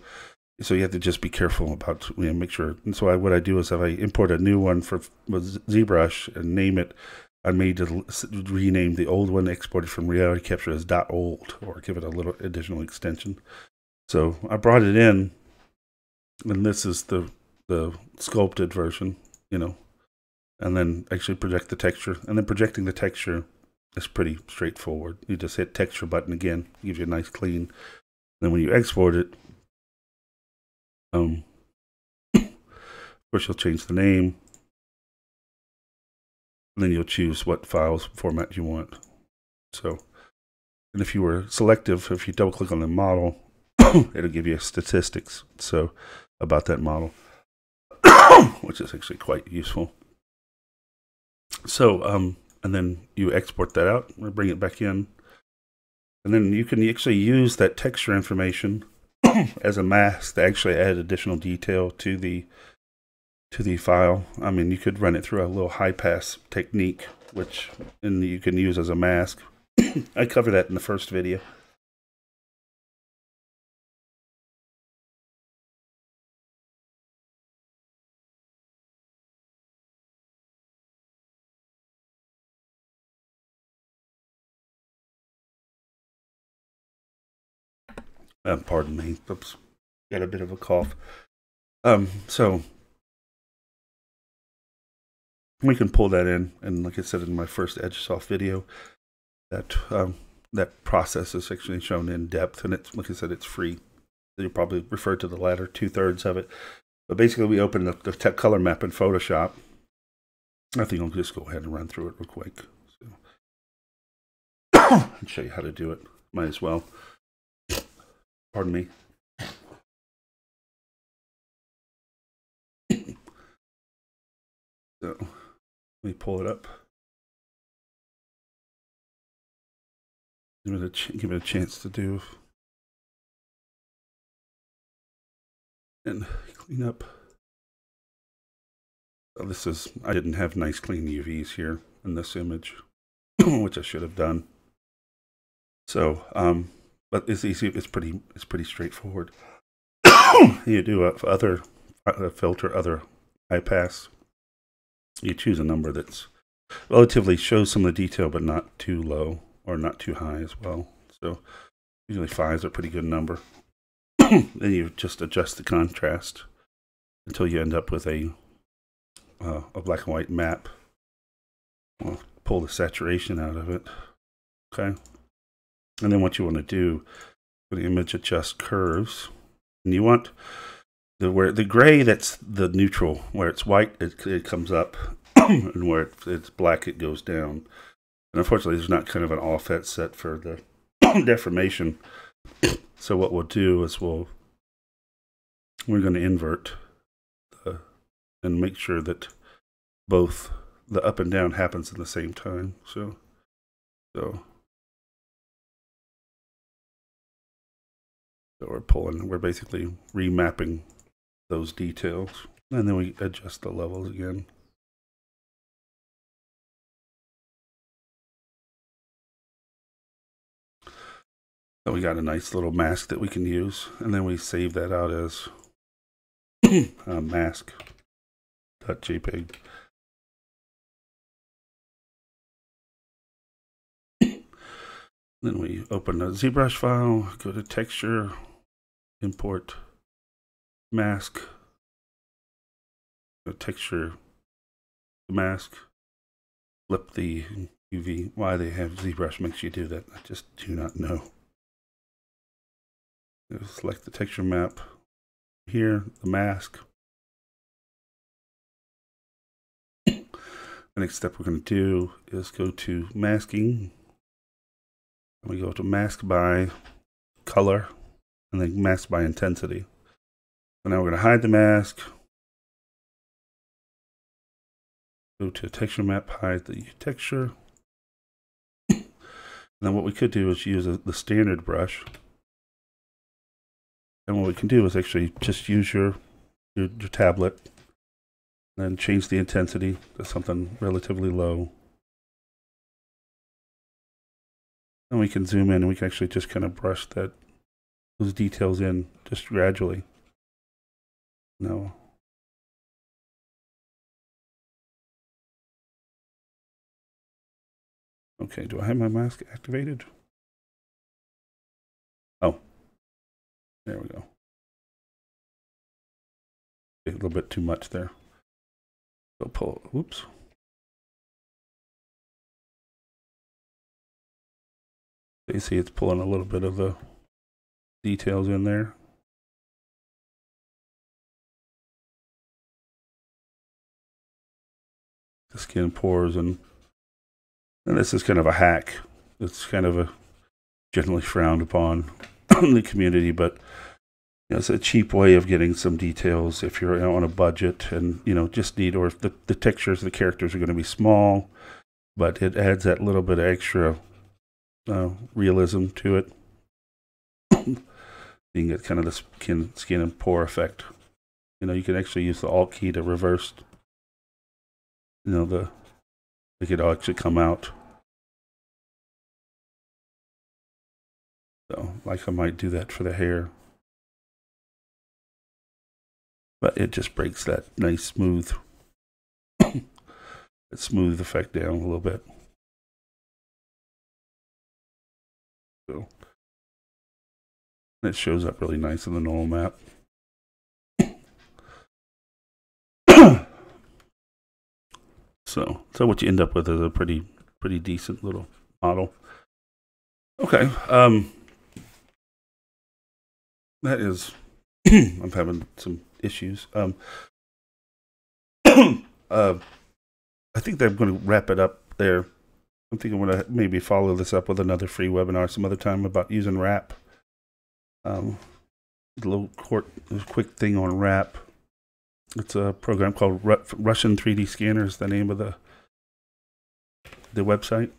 so you have to just be careful about, you know, make sure. And so I, what I do is if I import a new one for ZBrush and name it, I made to rename the old one exported from Reality Capture as dot .old or give it a little additional extension. So I brought it in, and this is the the sculpted version, you know, and then actually project the texture. And then projecting the texture is pretty straightforward. You just hit texture button again, gives you a nice clean. Then when you export it, um, of course you'll change the name and then you'll choose what files format you want. So, and if you were selective, if you double click on the model, it'll give you statistics. So about that model, which is actually quite useful. So, um, and then you export that out or bring it back in. And then you can actually use that texture information as a mask to actually add additional detail to the to the file. I mean, you could run it through a little high pass technique, which and you can use as a mask. I cover that in the first video. Uh, pardon me. Oops. Got a bit of a cough. Um, so we can pull that in. And like I said in my first Agisoft video, that um, that process is actually shown in depth, and it's like I said, it's free. You probably refer to the latter two thirds of it. But basically, we open up the color map in Photoshop. I think I'll just go ahead and run through it real quick. So, and show you how to do it. Might as well. Pardon me. So let me pull it up. Give it a give it a chance to do and clean up. Oh, this is I didn't have nice clean UVs here in this image, which I should have done. So, um, but it's easy. It's pretty. It's pretty straightforward. you do a, other a filter, other high pass you choose a number that's relatively shows some of the detail, but not too low or not too high as well. So usually five is a pretty good number. then you just adjust the contrast until you end up with a uh, a black and white map. We'll pull the saturation out of it. Okay. And then what you want to do, the image adjust curves, and you want the where the gray that's the neutral where it's white it, it comes up and where it, it's black it goes down. And unfortunately there's not kind of an offset set for the deformation. So what we'll do is we'll we're going to invert the, and make sure that both the up and down happens at the same time. So so so we're pulling we're basically remapping those details. And then we adjust the levels again. So we got a nice little mask that we can use. And then we save that out as uh, a mask.jpg. then we open the ZBrush file, go to texture, import mask, the texture, the mask, flip the UV. Why they have ZBrush makes you do that, I just do not know. Select the texture map here, the mask. The next step we're going to do is go to masking. We go to mask by color and then mask by intensity. So now we're going to hide the mask. Go to texture map, hide the texture. and then what we could do is use a, the standard brush. And what we can do is actually just use your, your, your tablet and change the intensity to something relatively low. And we can zoom in and we can actually just kind of brush that those details in just gradually. No. Okay, do I have my mask activated? Oh, there we go. A little bit too much there. So pull, whoops. You see it's pulling a little bit of the details in there. The skin pores and and this is kind of a hack. It's kind of a generally frowned upon in the community, but you know, it's a cheap way of getting some details if you're on a budget and you know just need or if the, the textures the characters are going to be small but it adds that little bit of extra uh, realism to it. You can get kind of the skin skin and pore effect. You know you can actually use the alt key to reverse you know the it actually come out. So like I might do that for the hair. But it just breaks that nice smooth that smooth effect down a little bit. So it shows up really nice in the normal map. so so what you end up with is a pretty pretty decent little model. Okay. Um that is I'm having some issues. Um, uh, I think I'm going to wrap it up there. I'm thinking going to maybe follow this up with another free webinar some other time about using Wrap. Um, a little court, a quick thing on Wrap. It's a program called Ru Russian 3D Scanner is the name of the the website.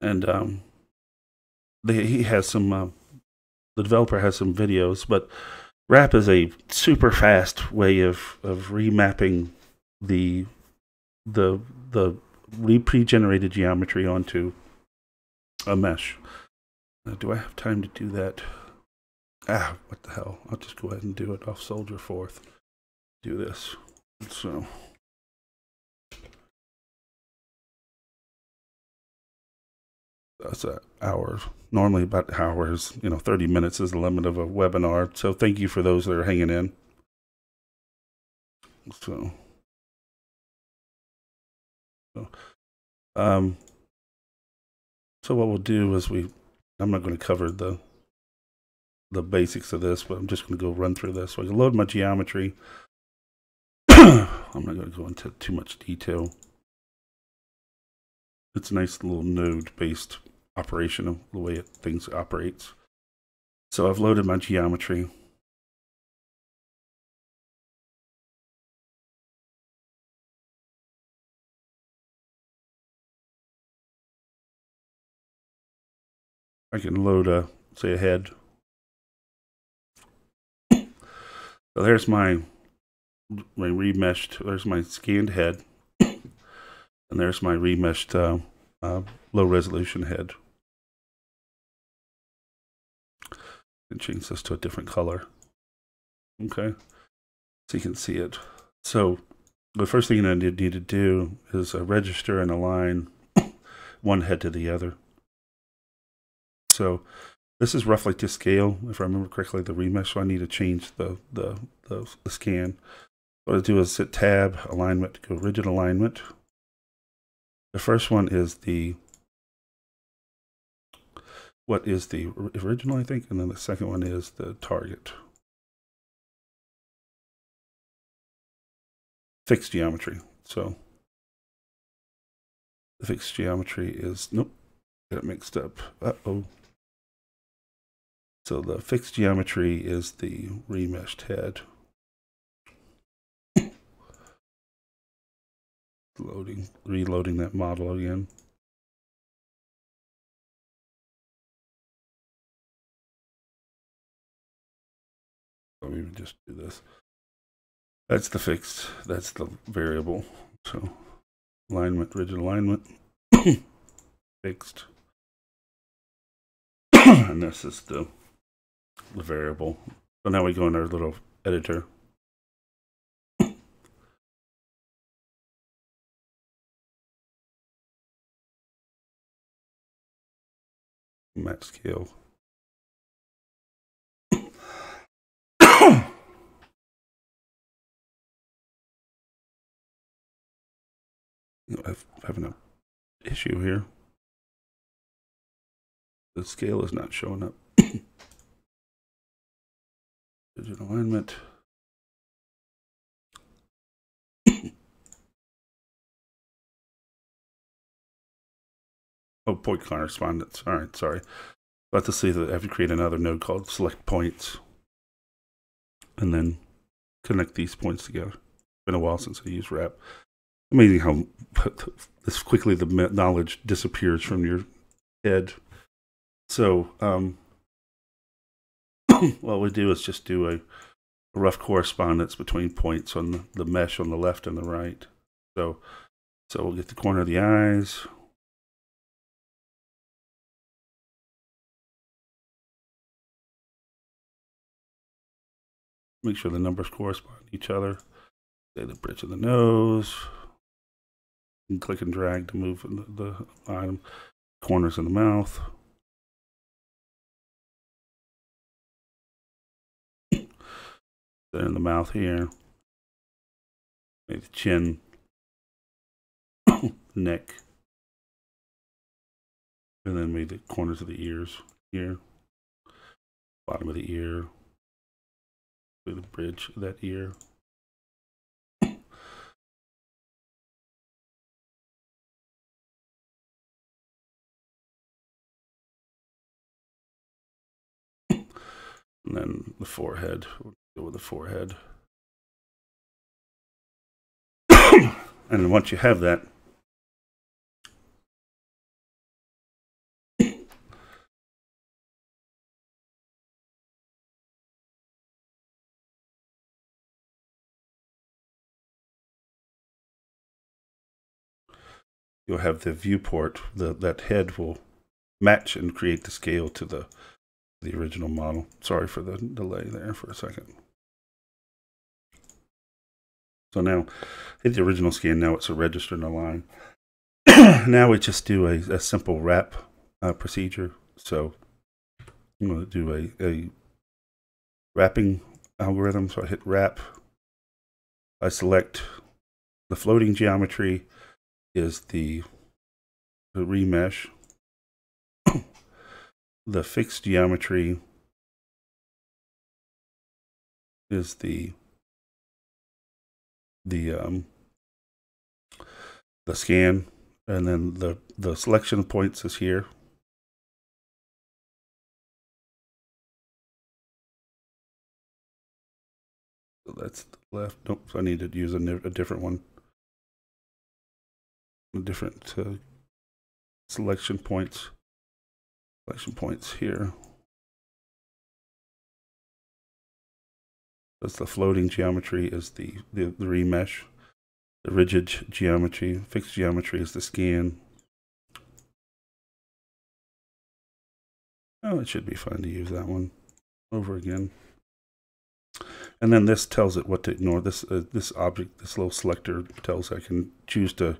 And um, they, he has some, uh, the developer has some videos, but Wrap is a super fast way of, of remapping the the the pre-generated geometry onto a mesh. Uh, do I have time to do that? Ah, what the hell? I'll just go ahead and do it off Soldier Forth. Do this. So. That's an hour normally about hours, you know, 30 minutes is the limit of a webinar. So thank you for those that are hanging in. So, so, um, so what we'll do is we, I'm not going to cover the, the basics of this, but I'm just going to go run through this. So I can load my geometry. I'm not going to go into too much detail. It's a nice little node based operation of the way it, things operates. So I've loaded my geometry. I can load a, say a head. So there's my, my remeshed, there's my scanned head. And there's my remeshed uh, uh, low resolution head. and change this to a different color. Okay, so you can see it. So the first thing I need to do is uh, register and align one head to the other. So this is roughly to scale. If I remember correctly, the remesh, so I need to change the, the, the, the scan. What I do is hit tab, alignment, go rigid alignment. The first one is the what is the original, I think, and then the second one is the target. Fixed geometry. So the fixed geometry is nope, got it mixed up. Uh oh. So the fixed geometry is the remeshed head. Loading, reloading that model again. Let me just do this. That's the fixed, that's the variable. So alignment, rigid alignment, fixed. and this is the, the variable. So now we go in our little editor. Max scale. I'm having an issue here. The scale is not showing up. Digital alignment. oh, point correspondence. All right, sorry. About to see that I have to create another node called select points and then connect these points together. It's Been a while since I used wrap. Amazing how this quickly the knowledge disappears from your head. So, um, what we do is just do a, rough correspondence between points on the, mesh on the left and the right. So, so we'll get the corner of the eyes. Make sure the numbers correspond to each other. Say the bridge of the nose. Click and drag to move the, the item. Corners of the mouth. Then in the mouth here. Maybe the chin. neck. And then maybe the corners of the ears here. Bottom of the ear. The bridge of that ear. And then the forehead. Go with the forehead. and once you have that, you'll have the viewport. The that head will match and create the scale to the the original model. Sorry for the delay there for a second. So now, hit the original scan. Now it's a register in a line. now we just do a, a simple wrap uh, procedure. So I'm going to do a, a wrapping algorithm. So I hit wrap. I select the floating geometry is the, the remesh. the fixed geometry is the the um the scan and then the the selection points is here. So that's the left. Nope i need to use a, a different one. A different uh, selection points. Selection points here that's the floating geometry is the the, the remesh. The rigid geometry fixed geometry is the scan. Oh it should be fine to use that one over again. And then this tells it what to ignore. This uh, this object this little selector tells i can choose to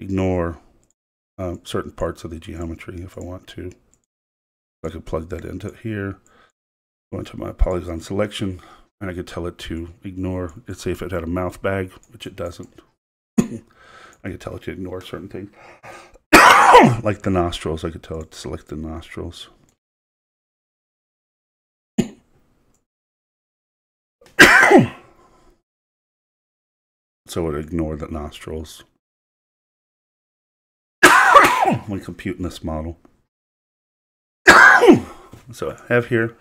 ignore um, certain parts of the geometry if I want to. I could plug that into here, go into my polygon selection, and I could tell it to ignore, it. say if it had a mouth bag, which it doesn't. I could tell it to ignore certain things. like the nostrils, I could tell it to select the nostrils. so it ignored the nostrils when computing this model. so I have here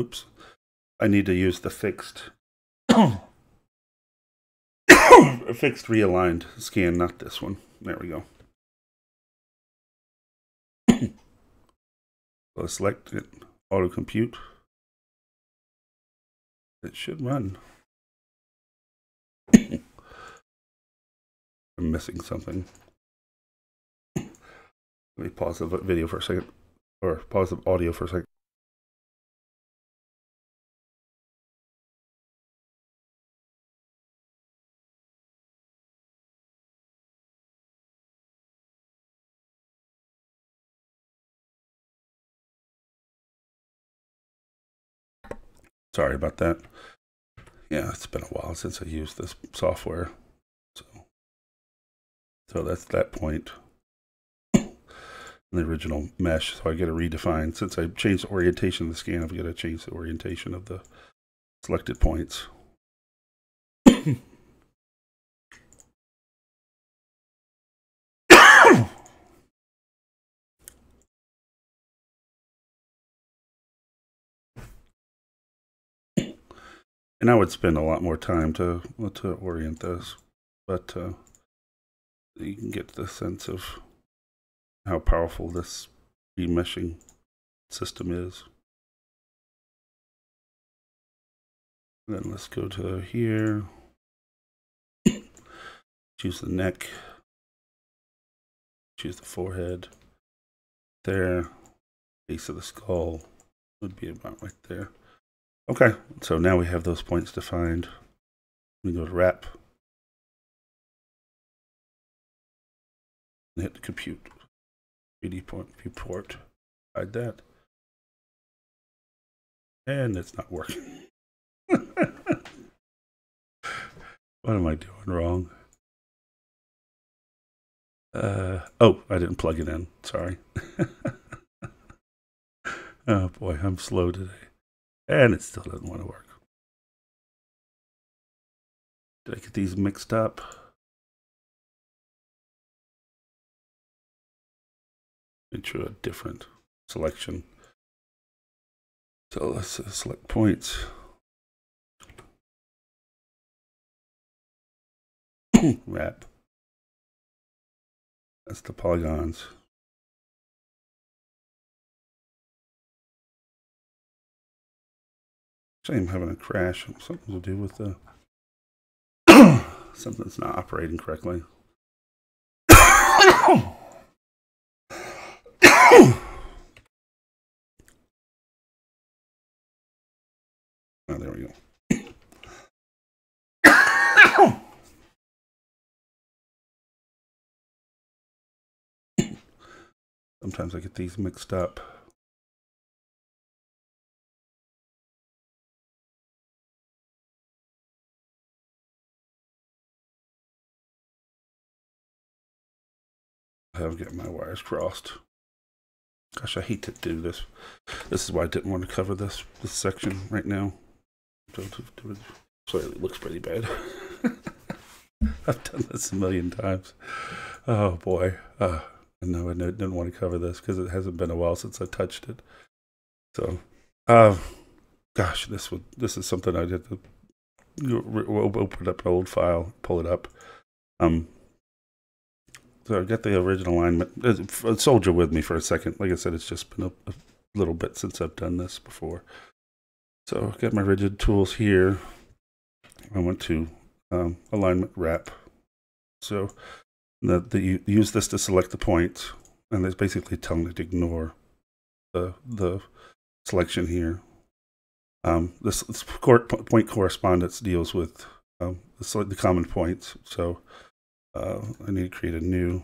Oops. I need to use the fixed fixed realigned scan, not this one. There we go. so select it, auto compute. It should run. I'm missing something. Let me pause the video for a second, or pause the audio for a second. Sorry about that. Yeah, it's been a while since I used this software. So, so that's that point. In the original mesh, so I get to redefine. Since I changed the orientation of the scan, I've got to change the orientation of the selected points. And I would spend a lot more time to to orient this, but uh, you can get the sense of how powerful this remeshing system is. Then let's go to here. Choose the neck. Choose the forehead. There. Base of the skull would be about right there. Okay, so now we have those points defined. We go to wrap. Hit compute. 3D point viewport. Hide that. And it's not working. what am I doing wrong? Uh, oh, I didn't plug it in. Sorry. oh boy, I'm slow today. And it still doesn't want to work. Did I get these mixed up? Into a different selection. So let's uh, select points. Wrap. That's the polygons. I'm having a crash. Something to do with the something's not operating correctly. oh, there we go. Sometimes I get these mixed up. Have getting my wires crossed. Gosh, I hate to do this. This is why I didn't want to cover this this section right now. So, it looks pretty bad. I've done this a million times. Oh boy. Uh, no, I didn't want to cover this because it hasn't been a while since I touched it. So, uh, gosh, this would this is something I did to open up an old file, pull it up. Um, so I got the original alignment. Uh, soldier with me for a second. Like I said, it's just been a, a little bit since I've done this before. So I've got my rigid tools here. I went to um, alignment wrap. So the, the, you use this to select the points. point, and it's basically telling it to ignore the the selection here. Um, this, this point correspondence deals with um, the, the common points. So uh, I need to create a new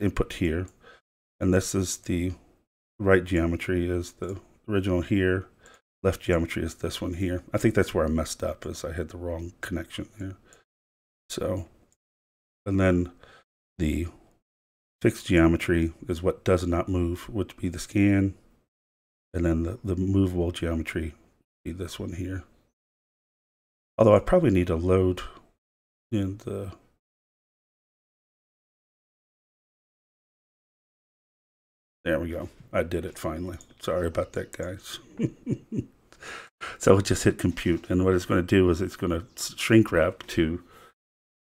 input here. And this is the right geometry is the original here. Left geometry is this one here. I think that's where I messed up is I had the wrong connection here. So, and then the fixed geometry is what does not move, would be the scan. And then the, the movable geometry be this one here. Although I probably need to load in the There we go. I did it finally. Sorry about that, guys. so I'll just hit compute. And what it's going to do is it's going to shrink wrap to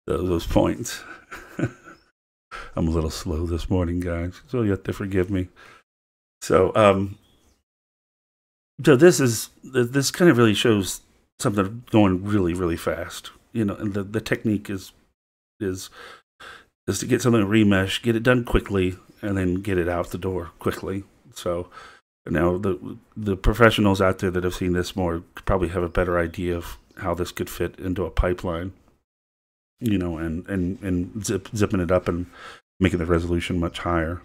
those points. I'm a little slow this morning, guys. So you have to forgive me. So, um, so this is, this kind of really shows something going really, really fast. You know, and the, the technique is, is, is to get something remesh, get it done quickly, and then get it out the door quickly. So now the the professionals out there that have seen this more probably have a better idea of how this could fit into a pipeline. You know, and and and zip, zipping it up and making the resolution much higher.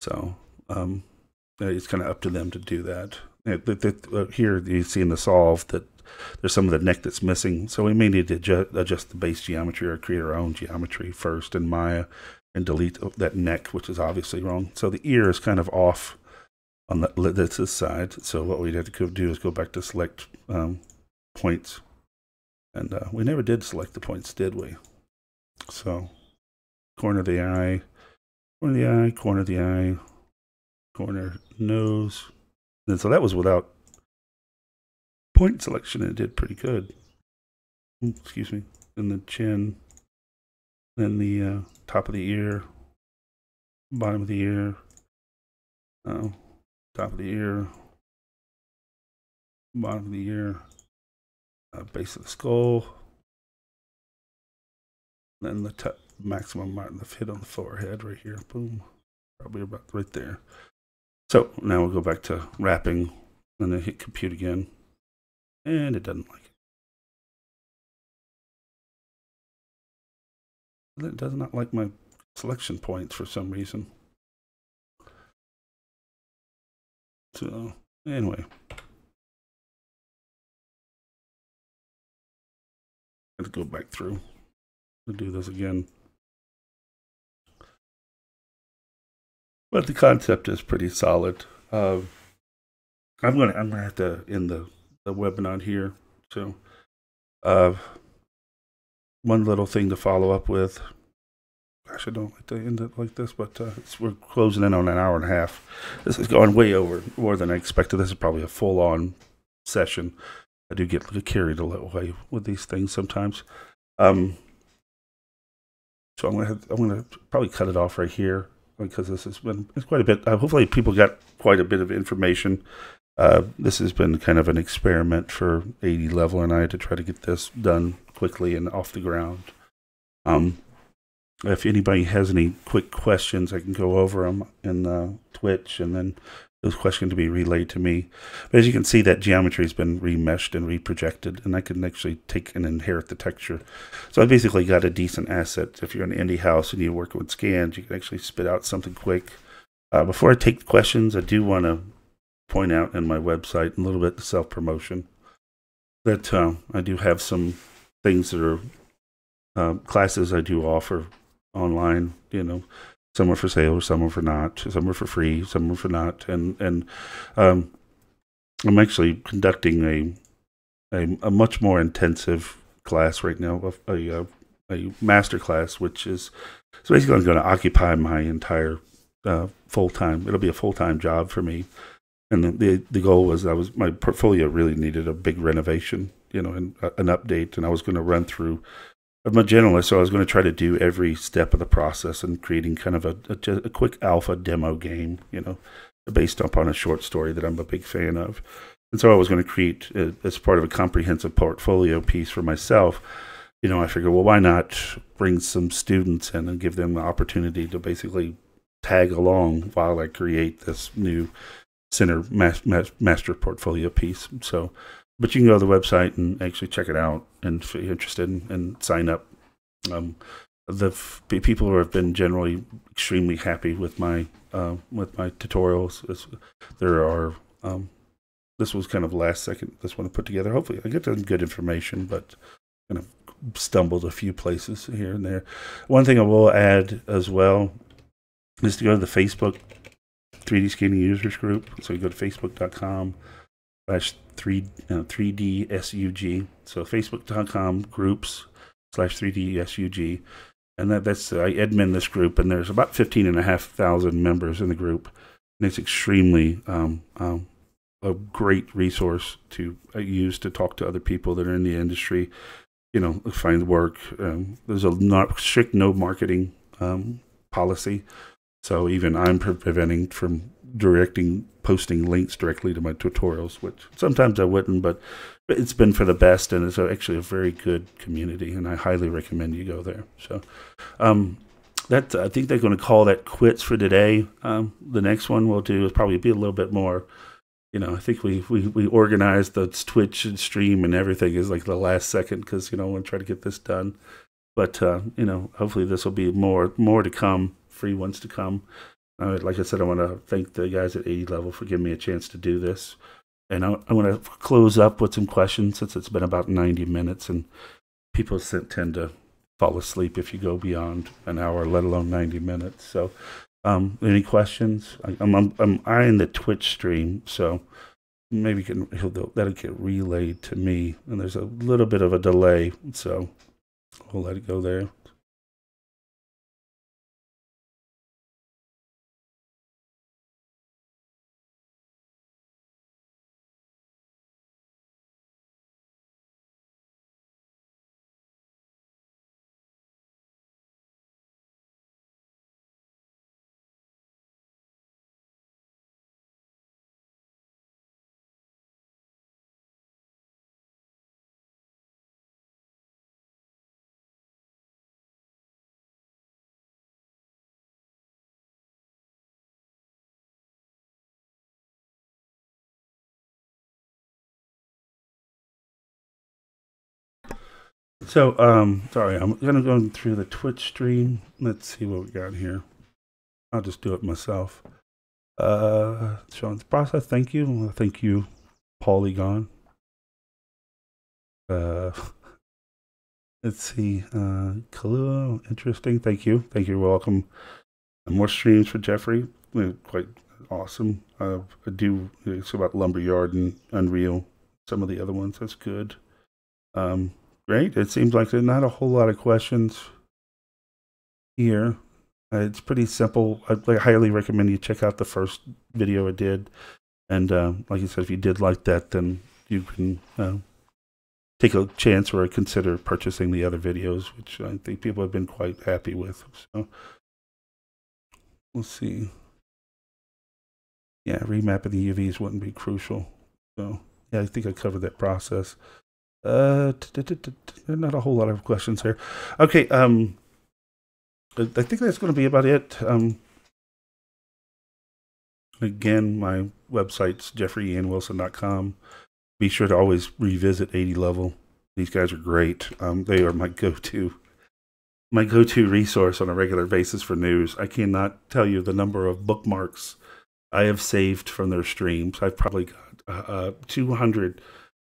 So um, it's kind of up to them to do that. Uh, here you see in the solve that there's some of the neck that's missing, so we may need to adjust, the base geometry or create our own geometry first in Maya and delete that neck, which is obviously wrong. So the ear is kind of off on the, this side. So what we'd have to do is go back to select um, points. And uh, we never did select the points, did we? So corner of the eye, corner of the eye, corner of the eye, corner nose. And so that was without point selection. It did pretty good. Excuse me. And the chin, then the uh, top of the ear, bottom of the ear, oh, top of the ear, bottom of the ear, uh, base of the skull, then the top, maximum mark, the fit on the forehead right here. Boom, probably about right there. So now we'll go back to wrapping and then hit compute again, and it doesn't like it. It does not like my selection points for some reason. So, anyway. Let's go back through and do this again. But the concept is pretty solid. Uh, I'm gonna I'm gonna have to end the the webinar here. So, uh, one little thing to follow up with. Gosh, I don't like to end it like this, but uh, we're closing in on an hour and a half. This is going way over, more than I expected. This is probably a full on session. I do get carried away with these things sometimes. Um, so I'm gonna have, I'm gonna probably cut it off right here because this has been it's quite a bit. Uh, hopefully, people got quite a bit of information. Uh, this has been kind of an experiment for 80 level and I to try to get this done quickly and off the ground. Um, if anybody has any quick questions, I can go over them in uh, Twitch and then those questions to be relayed to me. But as you can see, that geometry has been remeshed and reprojected, and I can actually take and inherit the texture. So I basically got a decent asset. If you're an indie house and you work with scans, you can actually spit out something quick. Uh, before I take questions, I do want to point out in my website a little bit of self promotion that uh, I do have some things that are uh, classes I do offer online. You know, some are for sale, some are for not, some are for free, some are for not, and and um, I'm actually conducting a, a, a much more intensive class right now, a a, a master class, which is so basically I'm going to occupy my entire uh, full time. It'll be a full time job for me, and the, the the goal was I was my portfolio really needed a big renovation, you know, and uh, an update, and I was going to run through I'm a generalist, so I was going to try to do every step of the process and creating kind of a, a, a, quick alpha demo game, you know, based upon a short story that I'm a big fan of. And so I was going to create, uh, as part of a comprehensive portfolio piece for myself, you know, I figured, well, why not bring some students in and give them the opportunity to basically tag along while I create this new center master portfolio piece. So but you can go to the website and actually check it out and if you're interested and, and sign up. Um, the f- people who have been generally extremely happy with my uh, with my tutorials. It's, there are um, this was kind of last second this one to put together. Hopefully, I get some good information, but kind of stumbled a few places here and there. One thing I will add as well is to go to the Facebook 3D scanning users group. So you go to facebook.com slash 3, uh, 3DSUG. So facebook.com groups slash 3DSUG. And that, that's, I admin this group, and there's about 15 and a half thousand members in the group. And it's extremely um, um, a great resource to uh, use to talk to other people that are in the industry, you know, find work. Um, there's a not strict no marketing um, policy. So even I'm preventing from directing posting links directly to my tutorials, which sometimes I wouldn't, but it's been for the best, and it's actually a very good community, and I highly recommend you go there. So, um, that I think they're going to call that quits for today. Um, the next one we'll do is probably be a little bit more. You know, I think we we we organized the Twitch and stream and everything is like the last second because you know I want to try to get this done. But uh, you know, hopefully this will be more more to come, free ones to come. Uh, like I said, I want to thank the guys at 80 level for giving me a chance to do this. And I, want to close up with some questions since it's been about 90 minutes and people tend to fall asleep if you go beyond an hour, let alone 90 minutes. So, um, any questions? I, am I'm, I'm eyeing the Twitch stream, so maybe can that'll get relayed to me. And there's a little bit of a delay, so we'll let it go there. So, um, sorry, I'm gonna go through the Twitch stream. Let's see what we got here. I'll just do it myself. Uh, Sean's process. Thank you. Thank you, Polygon. Uh, let's see. Uh, Kaluo, interesting. Thank you. Thank you. Welcome. And more streams for Jeffrey. Quite awesome. Uh, I do. It's about Lumberyard and Unreal. Some of the other ones. That's good. Um, Great. It seems like there's not a whole lot of questions here. Uh, it's pretty simple. I, I, highly recommend you check out the first video I did. And uh, like I said, if you did like that, then you can uh, take a chance or consider purchasing the other videos, which I think people have been quite happy with. So let's see. Yeah, remapping the UVs wouldn't be crucial. So yeah, I think I covered that process. Uh, not a whole lot of questions here. Okay, um, I think that's going to be about it. Um, again, my website's jeffreyianwilson.com. Be sure to always revisit 80 level. These guys are great. Um, they are my go-to, my go-to resource on a regular basis for news. I cannot tell you the number of bookmarks I have saved from their streams. I've probably got uh, uh 200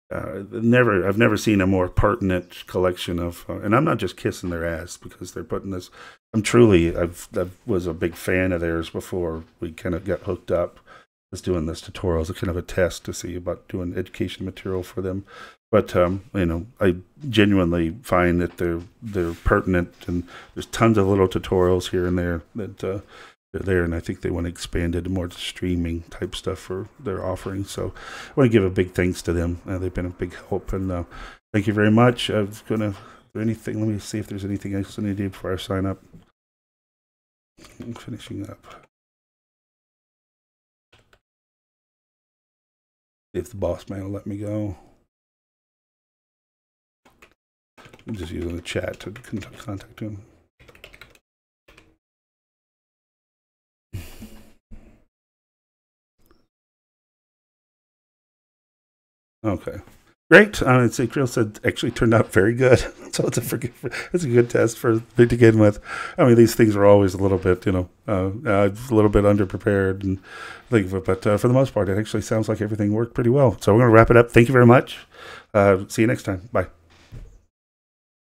uh, never I've never seen a more pertinent collection of uh, and I'm not just kissing their ass because they're putting this I'm truly I've I was a big fan of theirs before we kind of got hooked up. Was doing this tutorial as a kind of a test to see about doing education material for them. But um, you know I genuinely find that they're they're pertinent and there's tons of little tutorials here and there that uh, there, and I think they want to expand it more to streaming type stuff for their offering. So I want to give a big thanks to them. Uh, they've been a big help, and uh, thank you very much. I was gonna. Anything? Let me see if there's anything else I need to do before I sign up. I'm finishing up. If the boss man will let me go. I'm just using the chat to contact him. Okay. Great. Uh, it's Creel said actually turned out very good. so it's a it's a good test for to begin with. I mean, these things are always a little bit, you know, uh, uh, a little bit underprepared and think of it, but uh, for the most part, it actually sounds like everything worked pretty well. So we're going to wrap it up. Thank you very much. Uh, see you next time. Bye.